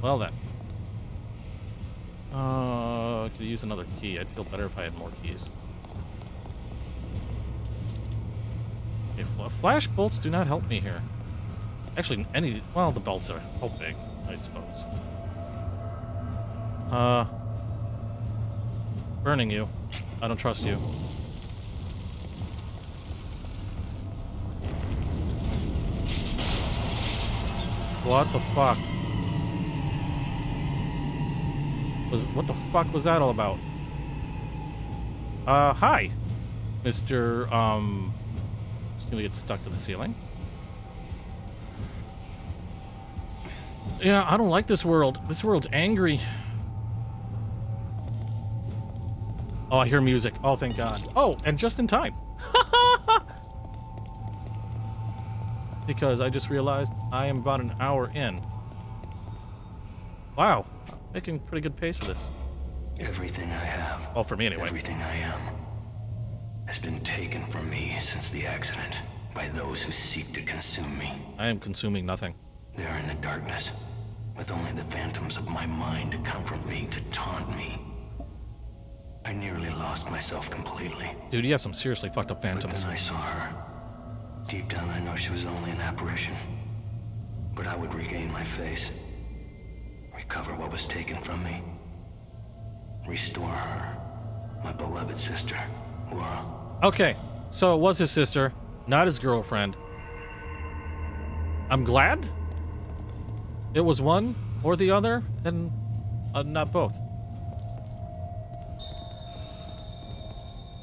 Well then. Uh, I could use another key. I'd feel better if I had more keys. Okay, fl flash bolts do not help me here. Actually, any... Well, the belts are helping, I suppose. Uh... Burning you. I don't trust you. What the fuck? Was what the fuck was that all about? Uh, hi, Mr. Um, just gonna get stuck to the ceiling. Yeah, I don't like this world. This world's angry. Oh, I hear music. Oh, thank God. Oh, and just in time. because I just realized I am about an hour in. Wow, making pretty good pace for this. Everything I have. Well, for me anyway. Everything I am has been taken from me since the accident by those who seek to consume me. I am consuming nothing. They are in the darkness, with only the phantoms of my mind to comfort me, to taunt me. I nearly lost myself completely. Dude, you have some seriously fucked up But phantoms. then I saw her. Deep down, I know she was only an apparition. But I would regain my face. Recover what was taken from me. Restore her. My beloved sister, Laura. Okay, so it was his sister, not his girlfriend. I'm glad it was one or the other, and uh, not both.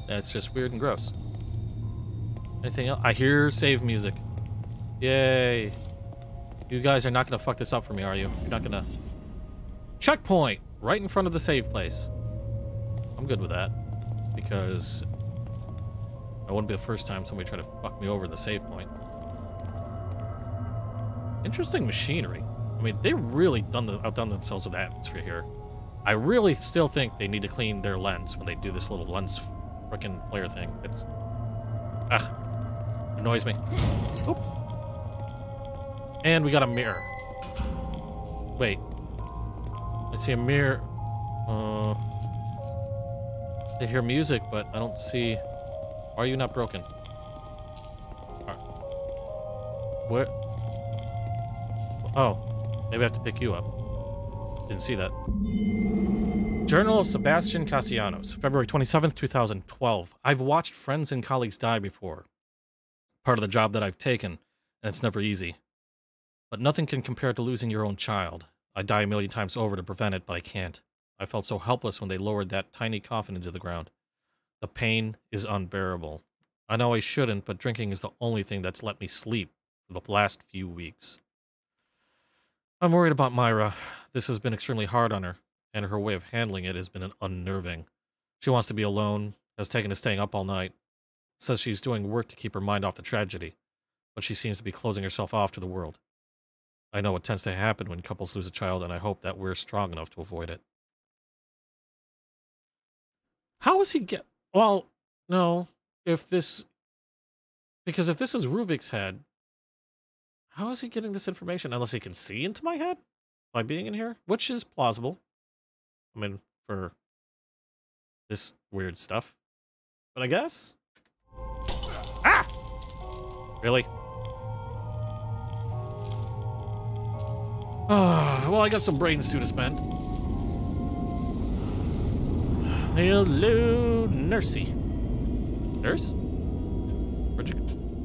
That's just weird and gross. Anything else? I hear save music. Yay. You guys are not to fuck this up for me, are you? You're not to... Checkpoint! Right in front of the save place. I'm good with that. Because... It wouldn't be the first time somebody tried to fuck me over in the save point. Interesting machinery. I mean, they really done the, outdone themselves with the atmosphere here. I really still think they need to clean their lens when they do this little lens freaking flare thing. It's... Ah. Annoys me. Oop. And we got a mirror. Wait. I see a mirror. Uh... I hear music, but I don't see... Are you not broken? Where? Oh, maybe I have to pick you up. Didn't see that. Journal of Sebastian Castellanos, February 27th, 2012. I've watched friends and colleagues die before. Part of the job that I've taken, and it's never easy. But nothing can compare to losing your own child. I die a million times over to prevent it, but I can't. I felt so helpless when they lowered that tiny coffin into the ground. The pain is unbearable. I know I shouldn't, but drinking is the only thing that's let me sleep for the last few weeks. I'm worried about Myra. This has been extremely hard on her, and her way of handling it has been unnerving. She wants to be alone, has taken to staying up all night, says she's doing work to keep her mind off the tragedy, but she seems to be closing herself off to the world. I know what tends to happen when couples lose a child, and I hope that we're strong enough to avoid it. How is he get? Well, no. If this, because if this is Ruvik's head, how is he getting this information? Unless he can see into my head by being in here, which is plausible. I mean, for this weird stuff. But I guess. Ah! Really? Ah, well, I got some brains too to spend. Hello, nursey. Nurse?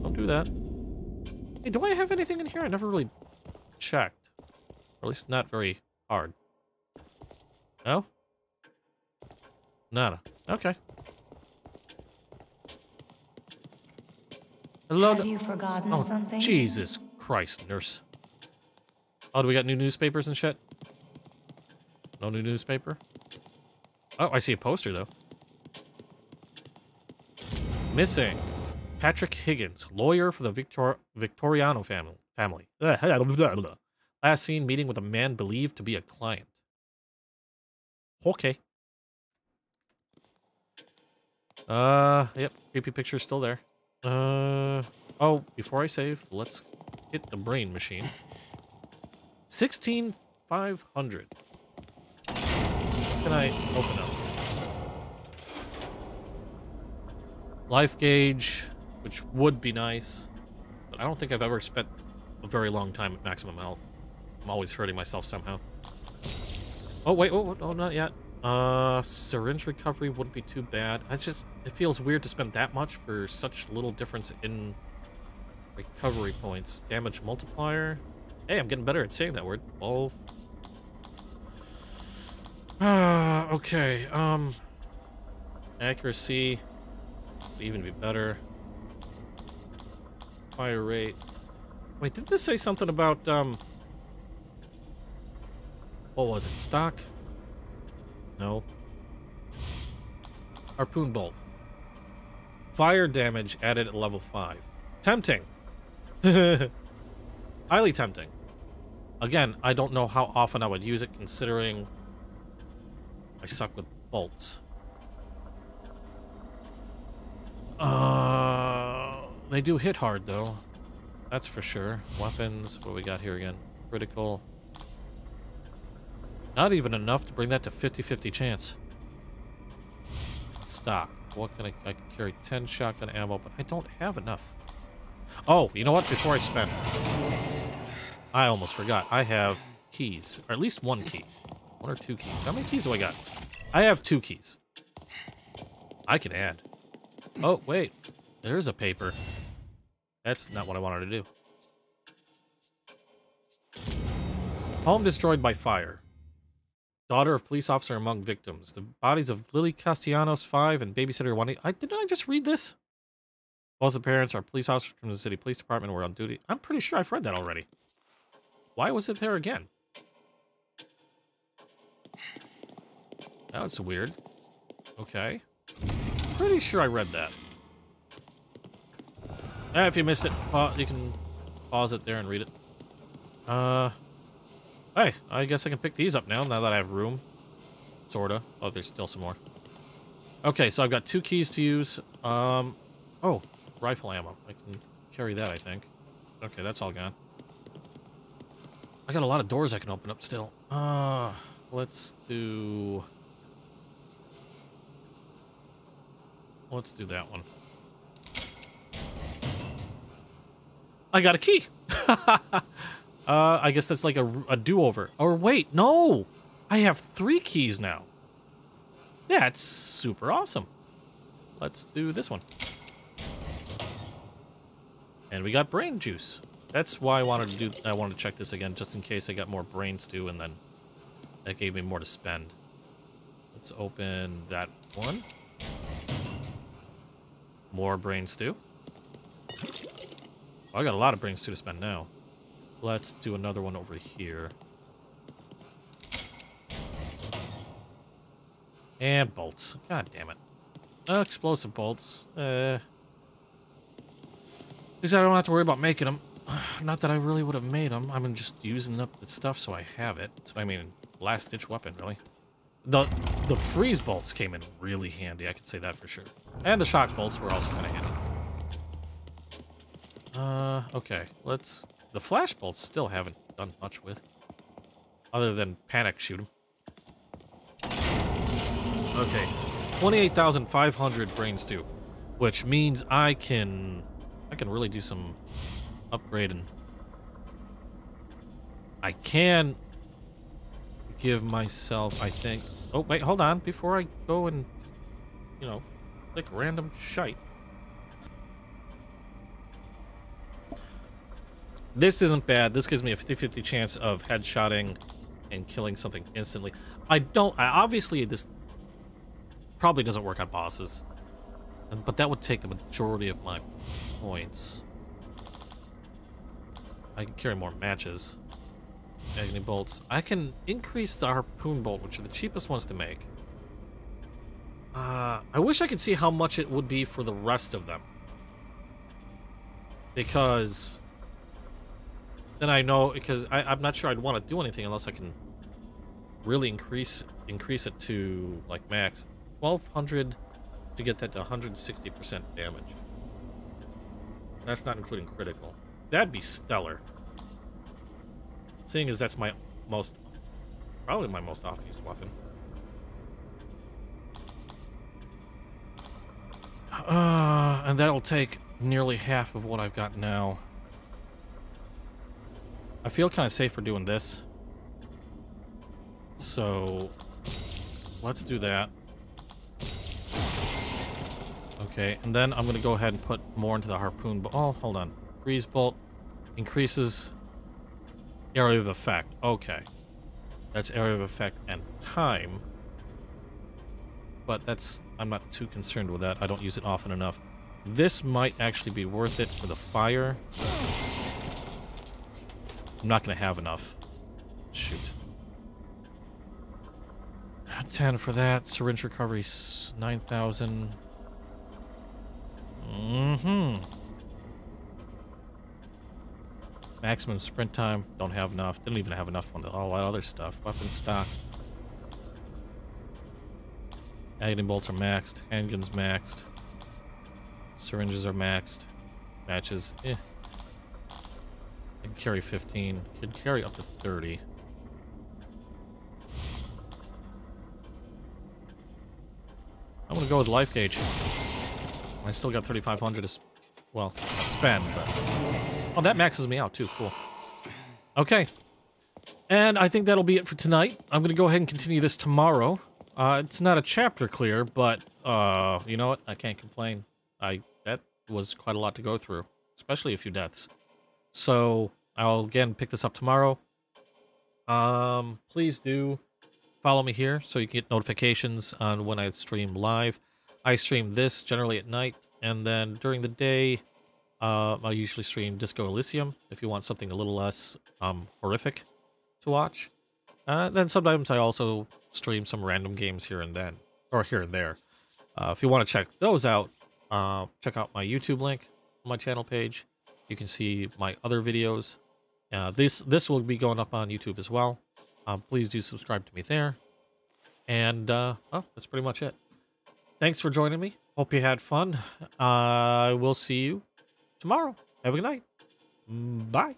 Don't do that. Hey, do I have anything in here? I never really checked. Or at least not very hard. No? Nada. Okay. Hello. Have you forgotten oh, something? Jesus Christ, nurse. Oh, do we got new newspapers and shit? No new newspaper? Oh, I see a poster, though. Missing. Patrick Higgins, lawyer for the Victor Victoriano family. family. Last seen meeting with a man believed to be a client. Okay. Uh, yep, creepy picture's still there. Uh, oh, before I save, let's hit the brain machine. 16500. Can I open up? Life gauge, which would be nice, but I don't think I've ever spent a very long time at maximum health. I'm always hurting myself somehow. Oh, wait, oh, oh, not yet. Uh, syringe recovery wouldn't be too bad. I just, it feels weird to spend that much for such little difference in recovery points. Damage multiplier. Hey, I'm getting better at saying that word. 12. Ah, okay, um... Accuracy. Would even be better. Fire rate. Wait, did this say something about, um... What was it? Stock? No. Harpoon bolt. Fire damage added at level 5. Tempting. Highly tempting. Again, I don't know how often I would use it considering I suck with bolts. Uh, they do hit hard though. That's for sure. Weapons, what we got here again? Critical. Not even enough to bring that to 50-50 chance. Stock. What can I, I can carry 10 shotgun ammo, but I don't have enough. Oh, you know what? Before I spend, I almost forgot. I have keys, or at least one key. One or two keys. How many keys do I got? I have two keys. I can add. Oh, wait. There's a paper. That's not what I wanted to do. Home destroyed by fire. Daughter of police officer among victims. The bodies of Lily Castellanos, 5, and babysitter 1. I, didn't I just read this? Both the parents are police officers from the city police department were on duty. I'm pretty sure I've read that already. Why was it there again? That's weird. Okay. Pretty sure I read that. Eh, if you missed it, you can pause it there and read it. Uh, Hey, I guess I can pick these up now, now that I have room. Sorta. Oh, there's still some more. Okay, so I've got two keys to use. Um, oh, rifle ammo. I can carry that, I think. Okay, that's all gone. I got a lot of doors I can open up still. Uh, let's do... Let's do that one. I got a key! Uh, I guess that's like a, a do-over. Or wait, no! I have three keys now. That's super awesome. Let's do this one. And we got brain juice. That's why I wanted to do. I wanted to check this again, just in case I got more brain stew, and then that gave me more to spend. Let's open that one. More brain stew. Oh, I got a lot of brain stew to spend now. Let's do another one over here. And bolts. God damn it. Uh, explosive bolts. Uh, at least I don't have to worry about making them. Not that I really would have made them. I'm just using up the stuff so I have it. So, I mean, last ditch weapon, really. The the freeze bolts came in really handy. I could say that for sure. And the shock bolts were also kind of handy. Uh, okay. Let's. The flash bolts still haven't done much with, other than panic shoot them. Okay, twenty-eight thousand five hundred brains too. which means I can, I can really do some upgrading. I can give myself, I think. Oh wait, hold on. Before I go and, you know, click random shite. This isn't bad. This gives me a 50-50 chance of headshotting and killing something instantly. I don't... I, obviously, this probably doesn't work on bosses. But that would take the majority of my points. I can carry more matches. Agony bolts. I can increase the harpoon bolt, which are the cheapest ones to make. Uh, I wish I could see how much it would be for the rest of them. Because then I know because I, I'm not sure I'd want to do anything unless I can really increase increase it to like max 1200 to get that to 160% damage. That's not including critical. That'd be stellar. Seeing as that's my most probably my most obvious weapon. Uh, and that'll take nearly half of what I've got now. I feel kind of safe for doing this. So, let's do that. Okay, and then I'm going to go ahead and put more into the harpoon. But oh, hold on. Freeze bolt increases area of effect. Okay. That's area of effect and time. But that's... I'm not too concerned with that. I don't use it often enough. This might actually be worth it for the fire. I'm not going to have enough. Shoot. 10 for that. Syringe recovery, 9,000. Mm-hmm. Maximum sprint time, don't have enough. Didn't even have enough on all that other stuff. Weapon stock. Agony bolts are maxed. Handguns maxed. Syringes are maxed. Matches, eh. I can carry 15. Could carry up to 30. I'm gonna go with life gauge. I still got 3,500 to, well, spend, but... Oh, that maxes me out too, cool. Okay. And I think that'll be it for tonight. I'm gonna go ahead and continue this tomorrow. Uh, it's not a chapter clear, but, uh, you know what? I can't complain. I, that was quite a lot to go through, especially a few deaths. So, I'll again pick this up tomorrow. Um, please do follow me here so you can get notifications on when I stream live. I stream this generally at night, and then during the day, uh, I usually stream Disco Elysium if you want something a little less um, horrific to watch. Uh, then sometimes I also stream some random games here and then, or here and there. Uh, if you want to check those out, uh, check out my YouTube link my channel page. You can see my other videos. Uh, this this will be going up on YouTube as well. Um, please do subscribe to me there. And, uh, well, that's pretty much it. Thanks for joining me. Hope you had fun. I uh, will see you tomorrow. Have a good night. Bye.